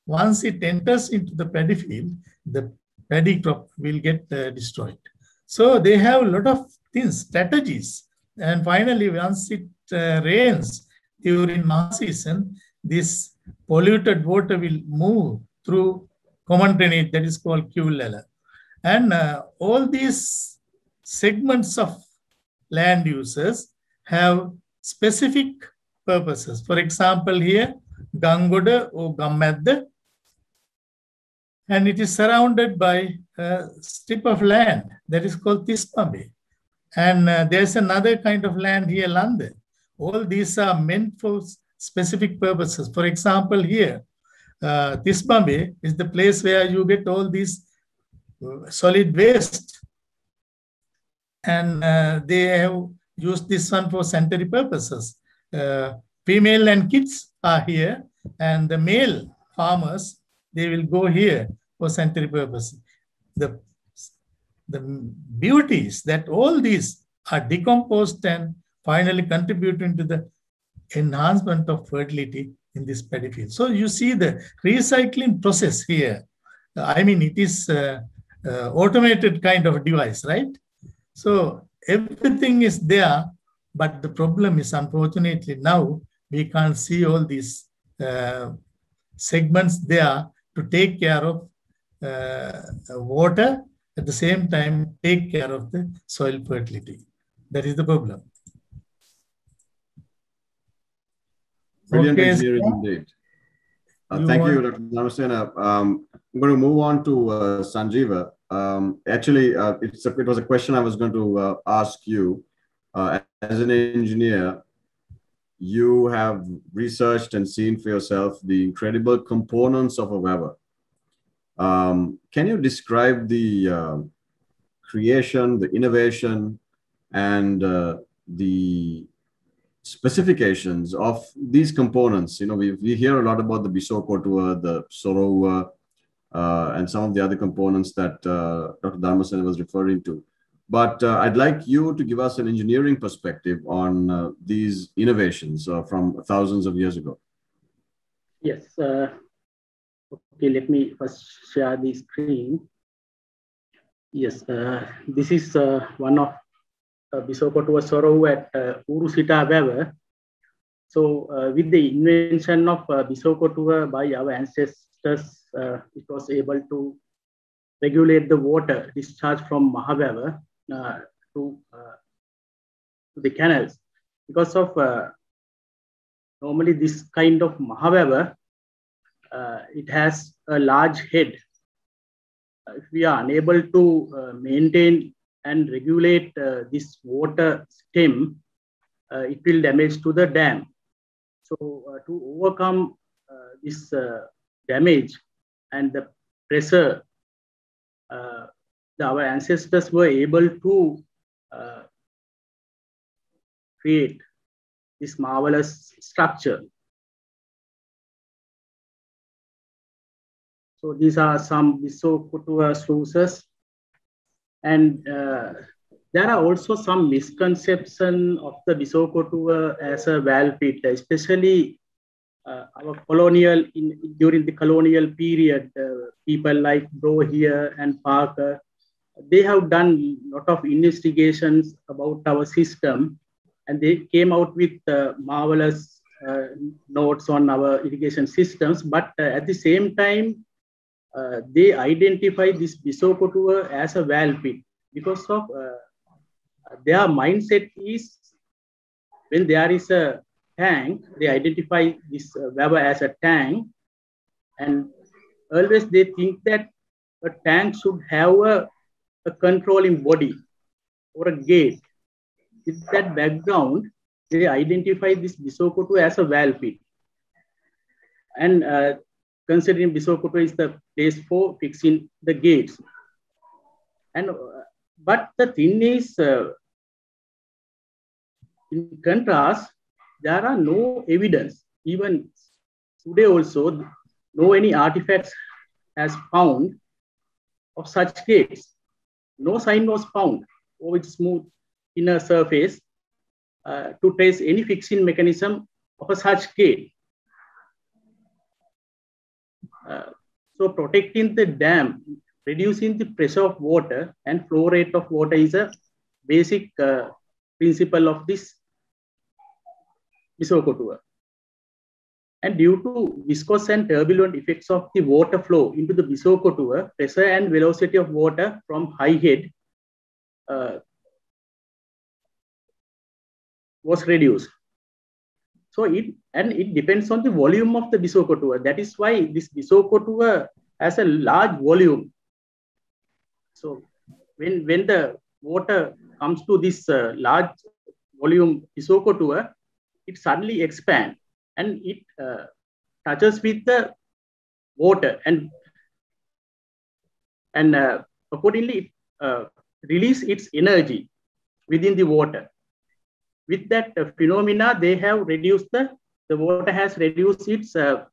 Once it enters into the paddy field, the paddy crop will get uh, destroyed. So they have a lot of things, strategies. And finally, once it uh, rains during Maha season, this polluted water will move through common drainage that is called Qulala. And uh, all these segments of land uses have specific purposes. For example, here, Gangoda or Gammadda and it is surrounded by a strip of land that is called Tispabe. And uh, there's another kind of land here, Lande. All these are meant for specific purposes. For example, here, uh, Tispabe is the place where you get all these uh, solid waste. And uh, they have used this one for sanitary purposes. Uh, female and kids are here, and the male farmers they will go here for sanitary purposes. The, the beauty is that all these are decomposed and finally contributing to the enhancement of fertility in this paddy field. So you see the recycling process here. I mean, it is uh, automated kind of device, right? So everything is there, but the problem is unfortunately now we can't see all these uh, segments there to take care of uh, water at the same time take care of the soil fertility. That is the problem. Brilliant Okay, engineering indeed. Uh, You thank you, Dr. Namasena. Um, I'm going to move on to uh, Sanjeeva. Um, actually, uh, it's a, it was a question I was going to uh, ask you. Uh, as an engineer, you have researched and seen for yourself the incredible components of a Weber. Um, can you describe the uh, creation, the innovation, and uh, the specifications of these components. You know, we, we hear a lot about the Bisokotua, the Sorowa, uh, and some of the other components that uh, Dr. Dharmasen was referring to. But uh, I'd like you to give us an engineering perspective on uh, these innovations uh, from thousands of years ago. Yes. Uh, okay, let me first share the screen. Yes, uh, this is uh, one of uh, Bisoko to a sorrow at uh, Urusita Weber. So, with the invention of uh, Bisoko by our ancestors, it was able to regulate the water discharge from uh, to, uh, to the canals. Because of uh, normally this kind of uh, it has a large head. Uh, if we are unable to uh, maintain and regulate uh, this water stem, uh, it will damage to the dam. So uh, to overcome uh, this uh, damage and the pressure, uh, the, our ancestors were able to uh, create this marvelous structure. So these are some Bisokotua sources. And uh, there are also some misconception of the Bisokotua as a valve pit, especially uh, our colonial, in, during the colonial period, uh, people like Brohier and Parker, they have done a lot of investigations about our system and they came out with uh, marvelous uh, notes on our irrigation systems. But uh, at the same time, uh, they identify this Bisokotua as a valve pit because of uh, their mindset is when there is a tank, they identify this uh, as a tank, and always they think that a tank should have a, a controlling body or a gate. With that background, they identify this Bisokoto as a valve pit. And uh, considering Bisokoto is the place for fixing the gates. And uh, but the thing is, uh, in contrast, there are no evidence. Even today also, no any artifacts has found of such gates. No sign was found over its smooth inner surface uh, to trace any fixing mechanism of a such gate. Uh, so protecting the dam, reducing the pressure of water and flow rate of water is a basic uh, principle of this Bisokotua. And due to viscous and turbulent effects of the water flow into the Bisokotua, pressure and velocity of water from high head uh, was reduced. So it and it depends on the volume of the Bisokotua. That is why this Bisokotua has a large volume. So when when the water comes to this uh, large volume Bisokotua, it suddenly expands and it uh, touches with the water and and uh, accordingly it uh, release its energy within the water with that uh, phenomena, they have reduced the, the water has reduced its uh,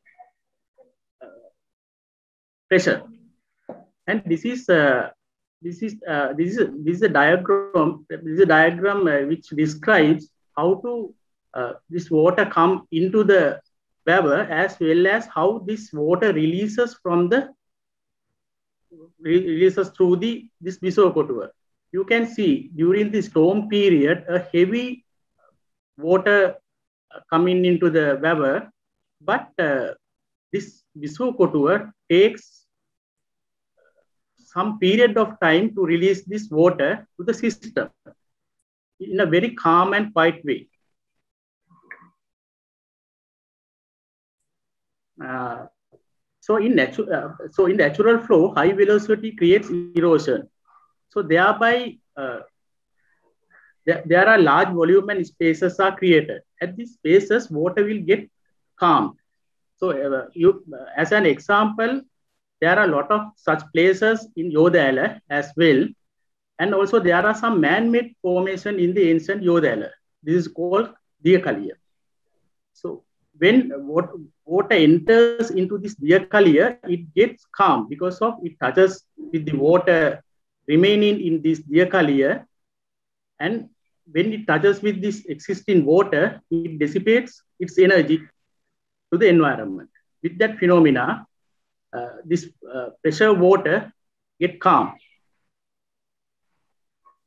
uh, pressure. And this is, this is, this is, this is a diagram, this is a diagram which describes how to, uh, this water come into the Weber as well as how this water releases from the, releases through the, this Bisokotua. you can see during the storm period, a heavy water coming into the Weber, but uh, this Bisokotua takes some period of time to release this water to the system in a very calm and quiet way. Uh, so in natural, uh, so in natural flow, high velocity creates erosion. So thereby, uh, there, there are large volume and spaces are created. At these spaces, water will get calm. So uh, you, as an example, there are a lot of such places in Yodala as well. And also there are some man-made formation in the ancient Yodala. This is called Diakalia. So when water enters into this Diakalia, it gets calm because of it touches with the water remaining in this Diakalia. And when it touches with this existing water, it dissipates its energy to the environment. With that phenomena, uh, this uh, pressure water get calm.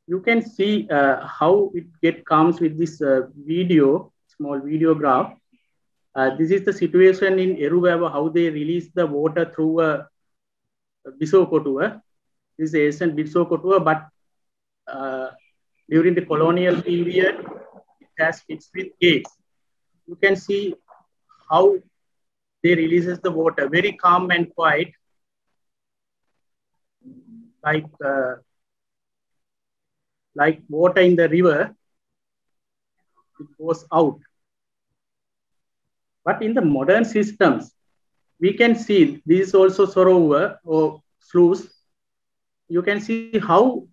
You can see uh, how it get calms with this uh, video, small video graph. Uh, this is the situation in Eruwava, how they release the water through a Bisokotua. This is ancient Bisokotua, but uh, during the colonial period, it has fixed with gates. You can see how they releases the water very calm and quiet like uh, like water in the river it goes out but in the modern systems we can see this is also sorover or sluice you can see how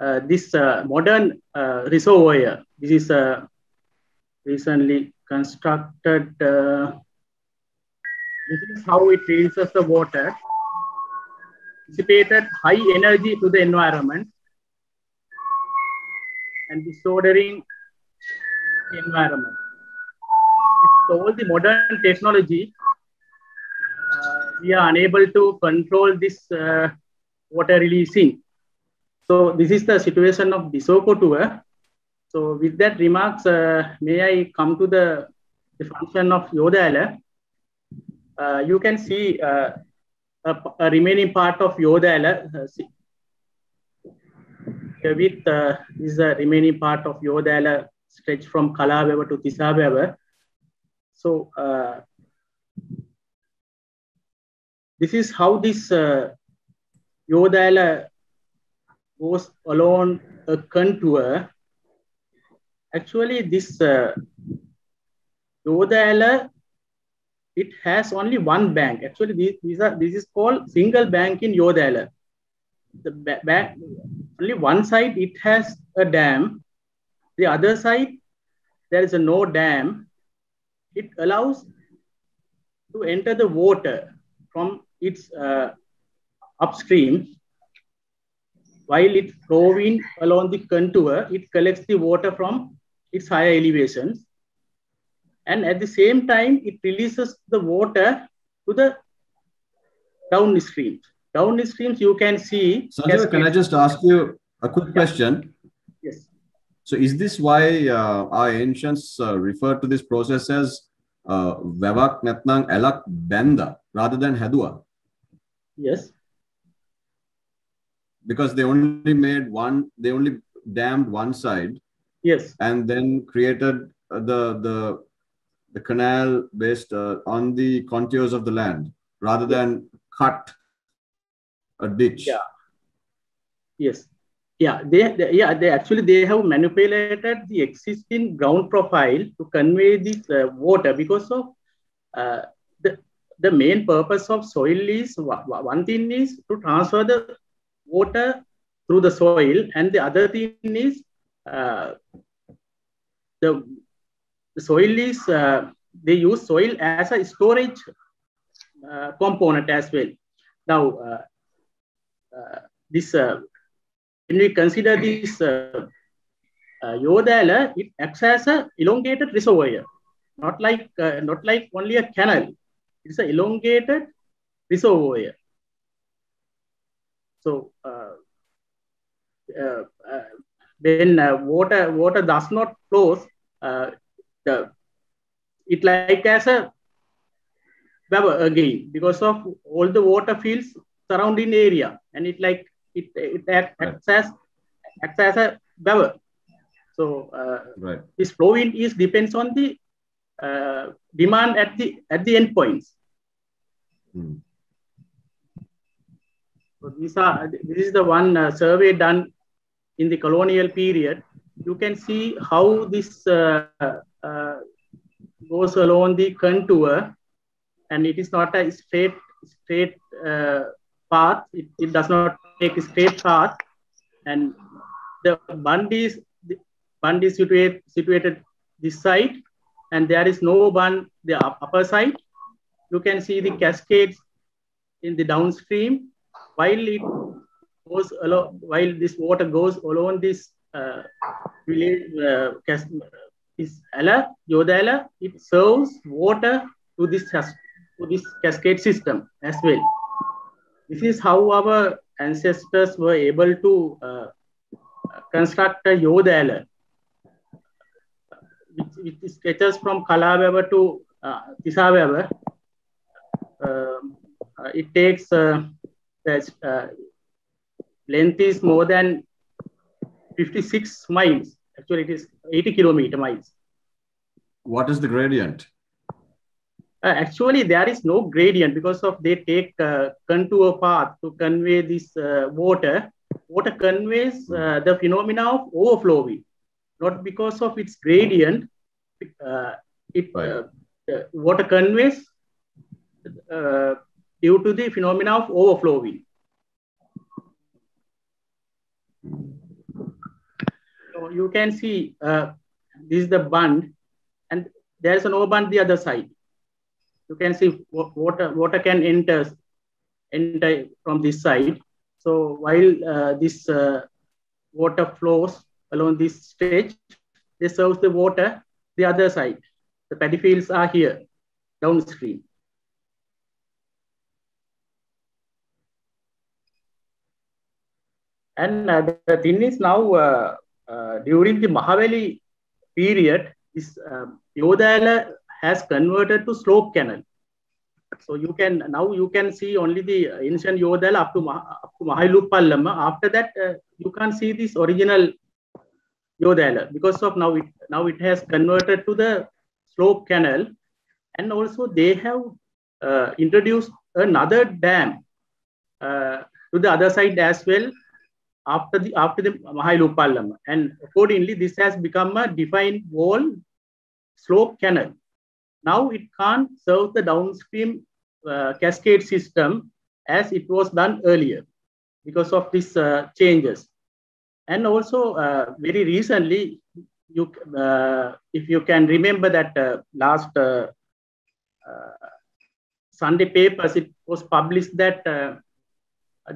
uh, this uh, modern uh, reservoir this is a recently constructed uh, this is how it releases the water, dissipated high energy to the environment. And disordering the environment. With all the modern technology, uh, we are unable to control this uh, water releasing. So this is the situation of Bisokotua. So with that remarks, uh, may I come to the, the function of Yodala. Uh, you can see uh, a, a, remaining part of Yodala. Uh, with uh, this is remaining part of Yodala stretch from Kalaweva to Tisaweva. So uh, this is how this uh, Yodala goes along a contour. Actually, this uh, Yodala it has only one bank. Actually, these, these are this is called single bank in Yodala. The bank only one side it has a dam. The other side there is a no dam. It allows to enter the water from its uh, upstream while it flowing along the contour, it collects the water from its higher elevations and at the same time it releases the water to the downstream. Downstreams you can see. Sanjay, can I just ask you a quick question? Yes. So is this why uh, our ancients uh, refer to this process as uh, Vevak Netnang Elak Benda rather than Hedua? Yes. Because they only made one, they only dammed one side. Yes. And then created the the the canal based uh, on the contours of the land rather than cut a ditch. Yeah. Yes. Yeah, they, they, yeah they actually they have manipulated the existing ground profile to convey this uh, water because of uh, the the main purpose of soil is one thing is to transfer the water through the soil and the other thing is uh, the the soil is, uh, they use soil as a storage uh, component as well. Now, uh, this, uh, when we consider this uh, Yodala, it acts as a elongated reservoir, not like, not like only a canal. It's an elongated reservoir. So, uh, uh, when uh, water water does not flows, uh, the it like as a vapor again because of all the water fields surrounding area, and it like it it acts as acts as a vapor. So uh, Right. this flowing is depends on the uh, demand at the at the endpoints. Hmm. So these are this is the one uh, survey done in the colonial period. You can see how this uh, uh, goes along the contour, and it is not a straight straight uh, path. It, it does not take a straight path, and the bund is the bund is situated situated this side, and there is no bund the upper side. You can see the cascades in the downstream while it goes along, while this water goes along this uh, village, uh, this Ala, Yoda Ala, it serves water to this to this cascade system as well. This is how our ancestors were able to uh, construct a Yoda Ala, which, which stretches from Kalawewa to uh, Tissawewa. Um, uh, it takes uh, uh, length is more than 56 miles. Actually, it is 80 kilometer miles. What is the gradient? Uh, actually, there is no gradient because of they take uh, contour path to convey this uh, water. Water conveys uh, the phenomena of overflowing, not because of its gradient. Uh, it uh, water conveys uh, due to the phenomena of overflowing. So you can see uh, this is the bund, and there is an no bund the other side. You can see water water can enter enter from this side. So while uh, this uh, water flows along this stage, they serve the water the other side. The paddy fields are here downstream. And uh, the thing is now uh, uh, during the Mahaweli period, this uh, Yodala has converted to slope canal. So you can now you can see only the ancient Yodala up to Ma- up to Maha Illuppallama. After that, uh, you can't see this original Yodala because of now it now it has converted to the slope canal, and also they have uh, introduced another dam uh, to the other side as well after the after the Mahailupallam. And accordingly, this has become a defined wall slope canal. Now it can't serve the downstream uh, cascade system as it was done earlier because of these uh, changes. And also, uh, very recently, you uh, if you can remember that uh, last uh, Sunday papers, it was published that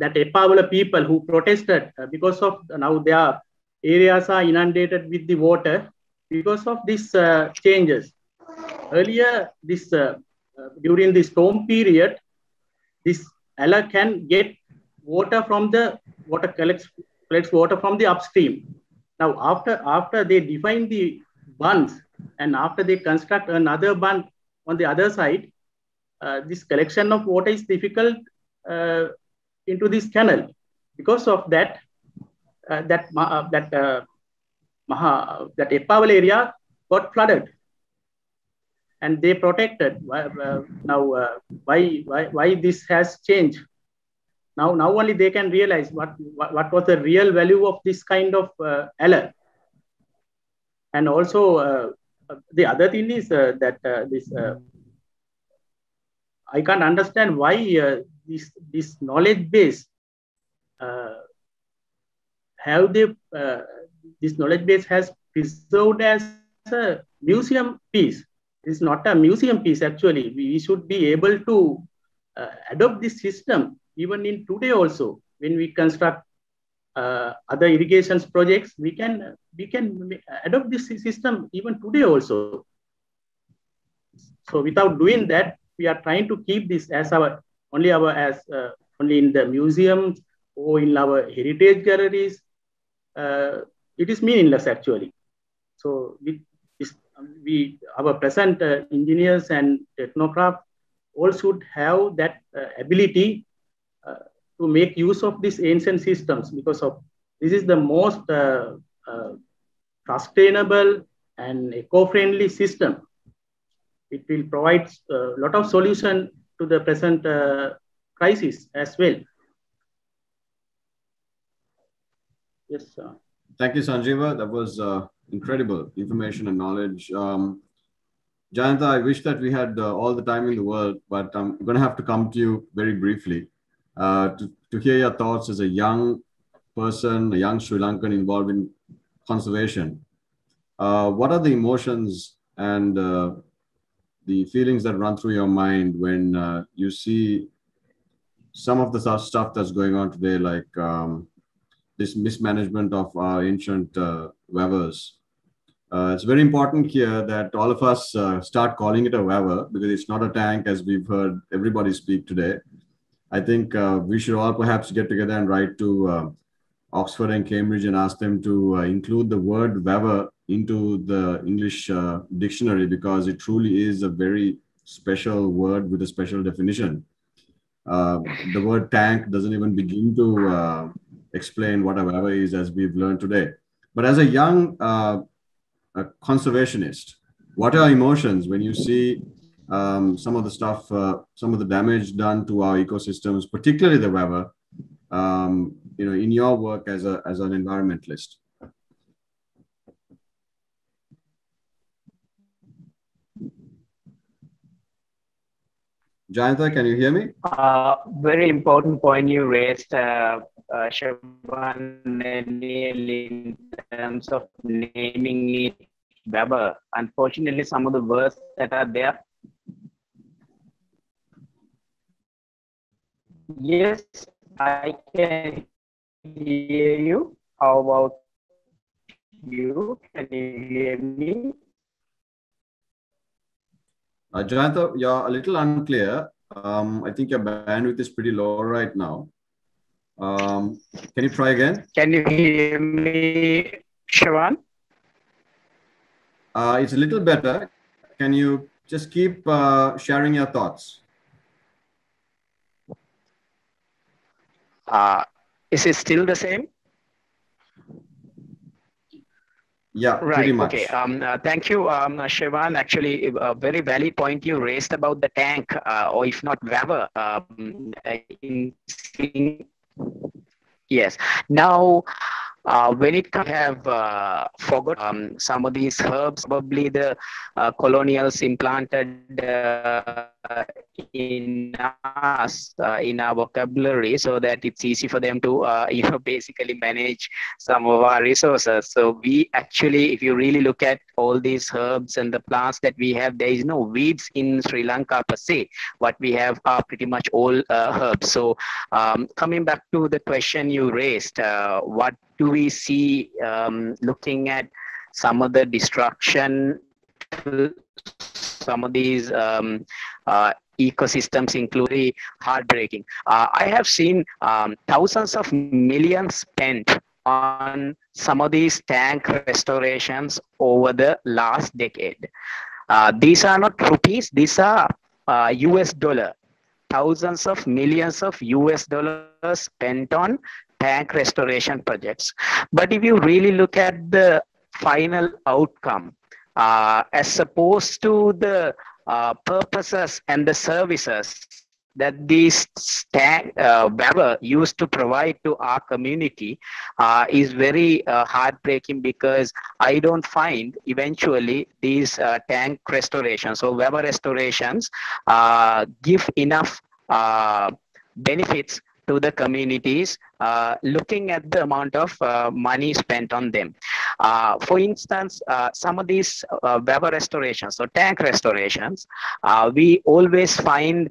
that Eppawala people who protested because of now their areas are inundated with the water because of these changes. Earlier, this uh, uh, during the storm period, this Ala can get water from the water collects collects water from the upstream. Now, after after they define the bunds and after they construct another bund on the other side, uh, this collection of water is difficult uh, into this canal. Because of that, uh, that uh, that Maha, that Eppawala area got flooded, and they protected. Uh, now, uh, why why why this has changed? Now now only they can realize what what, was the real value of this kind of uh, alert. And also the other thing is that this. I can't understand why uh, this this knowledge base uh, have they uh, this knowledge base has preserved as a museum piece. It's not a museum piece actually. We, should be able to uh, adopt this system even in today also when we construct uh, other irrigations projects. We can we can adopt this system even today also. So without doing that, we are trying to keep this as our only our as uh, only in the museums or in our heritage galleries uh, it is meaningless actually. So we, we our present uh, engineers and technocraft all should have that uh, ability uh, to make use of these ancient systems because of this is the most uh, uh, sustainable and eco-friendly system. It will provide a lot of solution to the present crisis as well. Yes, sir. Thank you, Sanjeeva. That was uh, incredible information and knowledge. Um, Jayanta, I wish that we had uh, all the time in the world, but I'm going to have to come to you very briefly uh, to, to hear your thoughts as a young person, a young Sri Lankan involved in conservation. Uh, what are the emotions and uh, the feelings that run through your mind when uh, you see some of the stuff that's going on today, like um, this mismanagement of our ancient uh? Uh, it's very important here that all of us uh, start calling it a wewa because it's not a tank, as we've heard everybody speak today. I think uh, we should all perhaps get together and write to uh, Oxford and Cambridge and ask them to uh, include the word wewa into the English uh, dictionary because it truly is a very special word with a special definition. the word tank doesn't even begin to explain what a wewa is, as we've learned today. But as a young a conservationist, what are emotions when you see um, some of the stuff, uh, some of the damage done to our ecosystems, particularly the wewa, um, you know, in your work as a as an environmentalist? Jayanta, can you hear me? Uh, very important point you raised, uh, uh, Shaban, in terms of naming it wewa. Unfortunately, some of the words that are there. Yes, I can hear you. How about you? Can you hear me? Uh, Jayanta, you're a little unclear. Um, I think your bandwidth is pretty low right now. Um, can you try again? Can you hear me, Shawan? Uh, it's a little better. Can you just keep uh, sharing your thoughts? Uh, is it still the same? Yeah, right. much. Okay. Um, uh, thank you, um, Shivan. Actually, a very valid point you raised about the tank, uh, or if not wewa. Um, in, in, yes. Now, uh, when it comes, have uh, forgot um, some of these herbs. Probably the uh, colonials implanted uh, in us uh, in our vocabulary, so that it's easy for them to uh, <laughs> you know basically manage some of our resources. So we actually, if you really look at all these herbs and the plants that we have, there is no weeds in Sri Lanka per se. What we have are pretty much all herbs. So um, coming back to the question you raised, what do we see um, looking at some of the destruction some of these um, uh, ecosystems including heartbreaking? Uh, i have seen um, thousands of millions spent on some of these tank restorations over the last decade. Uh, these are not rupees these are us uh, dollar. Thousands of millions of us dollars spent on tank restoration projects. But if you really look at the final outcome, uh, as opposed to the uh, purposes and the services that these tank, uh, used to provide to our community uh, is very uh, heartbreaking because I don't find eventually these uh, tank restorations or wewa restorations uh, give enough uh, benefits to the communities uh, looking at the amount of uh, money spent on them. Uh, for instance, uh, some of these uh, wewa restorations or tank restorations, uh, we always find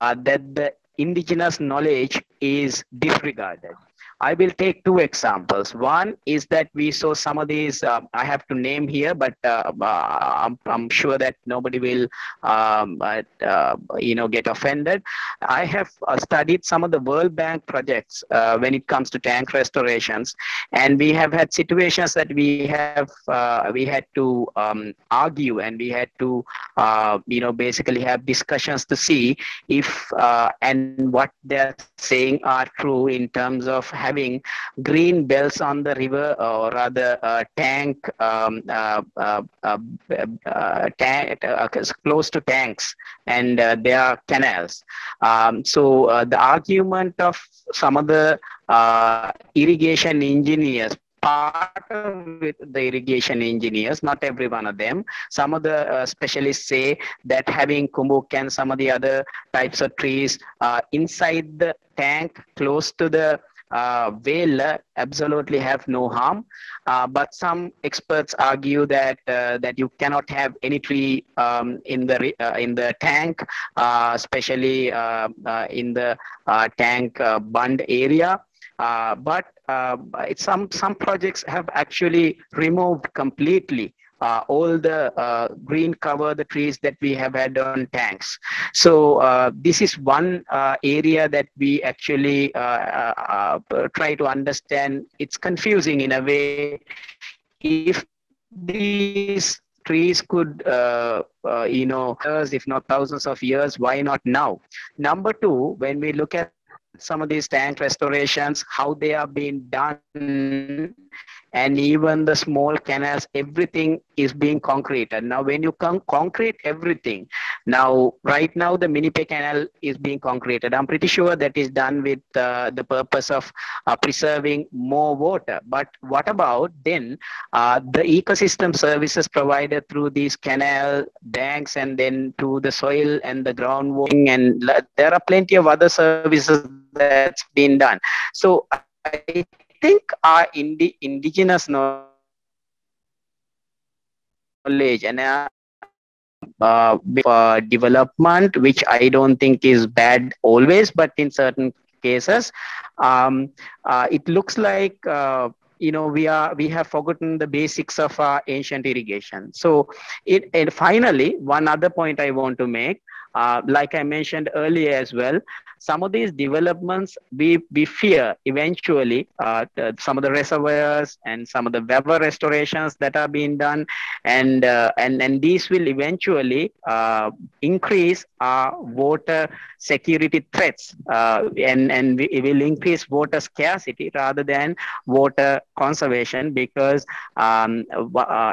that the indigenous knowledge is disregarded. I will take two examples. One is that we saw some of these, uh, I have to name here, but uh, uh I'm, I'm, sure that nobody will, um, uh, you know, get offended. I have uh, studied some of the World Bank projects uh, when it comes to tank restorations, and we have had situations that we have, we had to um, argue and we had to, you know, basically have discussions to see if and what they're saying are true in terms of having green belts on the river or rather uh, tank um, uh, uh, uh, uh tank close to tanks and there are canals um, so the argument of some of the irrigation engineers part with the irrigation engineers, not every one of them. Some of the uh, specialists say that having kumbuk and some of the other types of trees uh, inside the tank close to the uh, will absolutely have no harm. Uh, but some experts argue that uh, that you cannot have any tree um, in the uh, in the tank, uh, especially uh, in the tank bund area. but some some projects have actually removed completely uh, all the uh, green cover the trees that we have had on tanks. So uh, this is one uh, area that we actually uh, uh, try to understand. It's confusing in a way. If these trees could, you know, years, if not thousands of years, why not now? Number two, when we look at some of these tank restorations, how they are being done and even the small canals, everything is being concreted. Now, when you con- concrete everything, now, right now, the Minipe Canal is being concreted. I'm pretty sure that is done with uh, the purpose of uh, preserving more water. But what about then uh, the ecosystem services provided through these canal banks and then to the soil and the groundwater? And there are plenty of other services that's been done. So I think our indi- indigenous knowledge and uh, uh, development, which I don't think is bad always, but in certain cases, um, uh, it looks like uh, you know we are we have forgotten the basics of our ancient irrigation. So, it and finally, one other point I want to make uh, like I mentioned earlier as well, some of these developments we, we fear eventually uh, the, some of the reservoirs and some of the weather restorations that are being done, and uh, and and these will eventually uh, increase our water security threats, uh, and and it will increase water scarcity rather than water conservation because, um,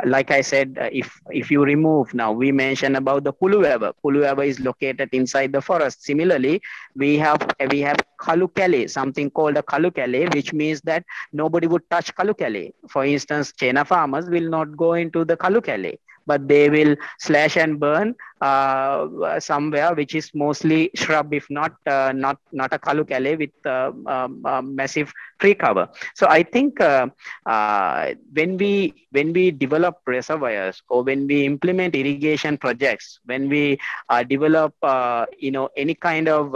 like I said, if if you remove now we mentioned about the Puluwewa. Puluwewa is located inside the forest. Similarly, we have we have kalukale, something called a kalukale, which means that nobody would touch kalukale. For instance, Chena farmers will not go into the kalukale but they will slash and burn uh, somewhere which is mostly shrub if not uh, not not a kalukale with uh, um, massive tree cover so i think uh, uh, when we when we develop reservoirs or when we implement irrigation projects when we uh, develop you know any kind of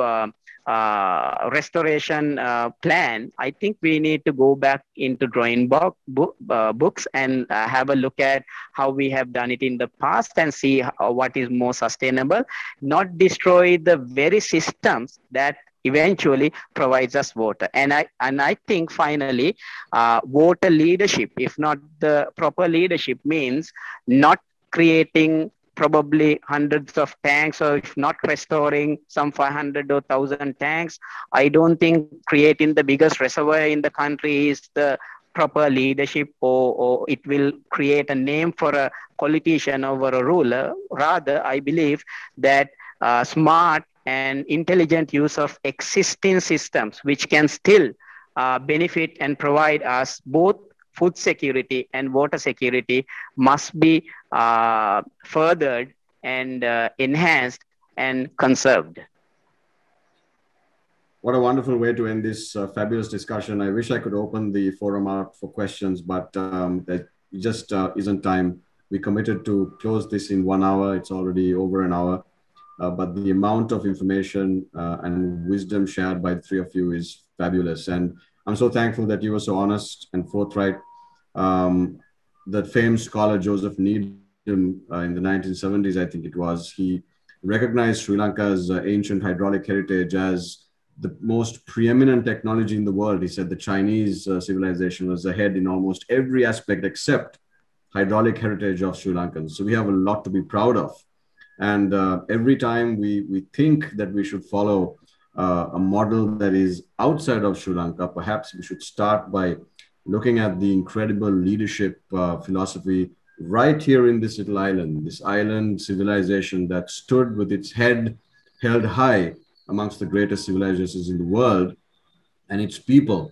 uh, restoration uh, plan, I think we need to go back into drawing book, book uh, books and uh, have a look at how we have done it in the past and see how, what is more sustainable, not destroy the very systems that eventually provides us water. And I and I think finally, uh, water leadership, if not the proper leadership, means not creating probably hundreds of tanks or if not restoring some 500 or 1000 tanks. I don't think creating the biggest reservoir in the country is the proper leadership or, or it will create a name for a politician over a ruler. Rather i believe that uh, smart and intelligent use of existing systems which can still uh, benefit and provide us both food security and water security must be uh, furthered and uh, enhanced and conserved. What a wonderful way to end this uh, fabulous discussion. I wish I could open the forum up for questions, but um, that just uh, isn't time. We committed to close this in one hour. It's already over an hour. Uh, but the amount of information uh, and wisdom shared by the three of you is fabulous. And I'm so thankful that you were so honest and forthright. Um, that famed scholar Joseph Needham uh, in the 1970s, I think it was, he recognized Sri Lanka's uh, ancient hydraulic heritage as the most preeminent technology in the world. He said the Chinese uh, civilization was ahead in almost every aspect except hydraulic heritage of Sri Lankans. So we have a lot to be proud of. And uh, every time we, we think that we should follow uh, a model that is outside of Sri Lanka, perhaps we should start by looking at the incredible leadership uh, philosophy right here in this little island, this island civilization that stood with its head held high amongst the greatest civilizations in the world, and its people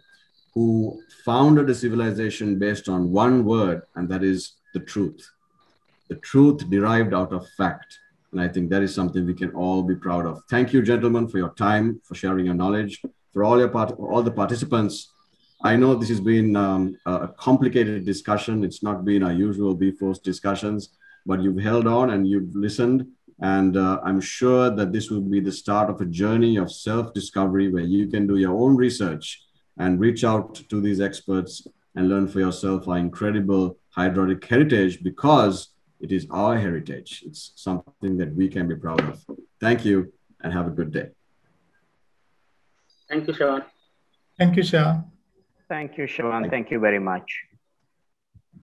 who founded a civilization based on one word, and that is the truth. The truth derived out of fact. And I think that is something we can all be proud of. Thank you, gentlemen, for your time, for sharing your knowledge, for all your part, all the participants. I know this has been um, a complicated discussion. It's not been our usual V-Force discussions, but you've held on and you've listened and uh, I'm sure that this will be the start of a journey of self discovery where you can do your own research and reach out to these experts and learn for yourself our incredible hydraulic heritage because it is our heritage. It's something that we can be proud of. Thank you and have a good day. Thank you, Sean. Thank you, Sean. Thank you, Sean. Thank you very much.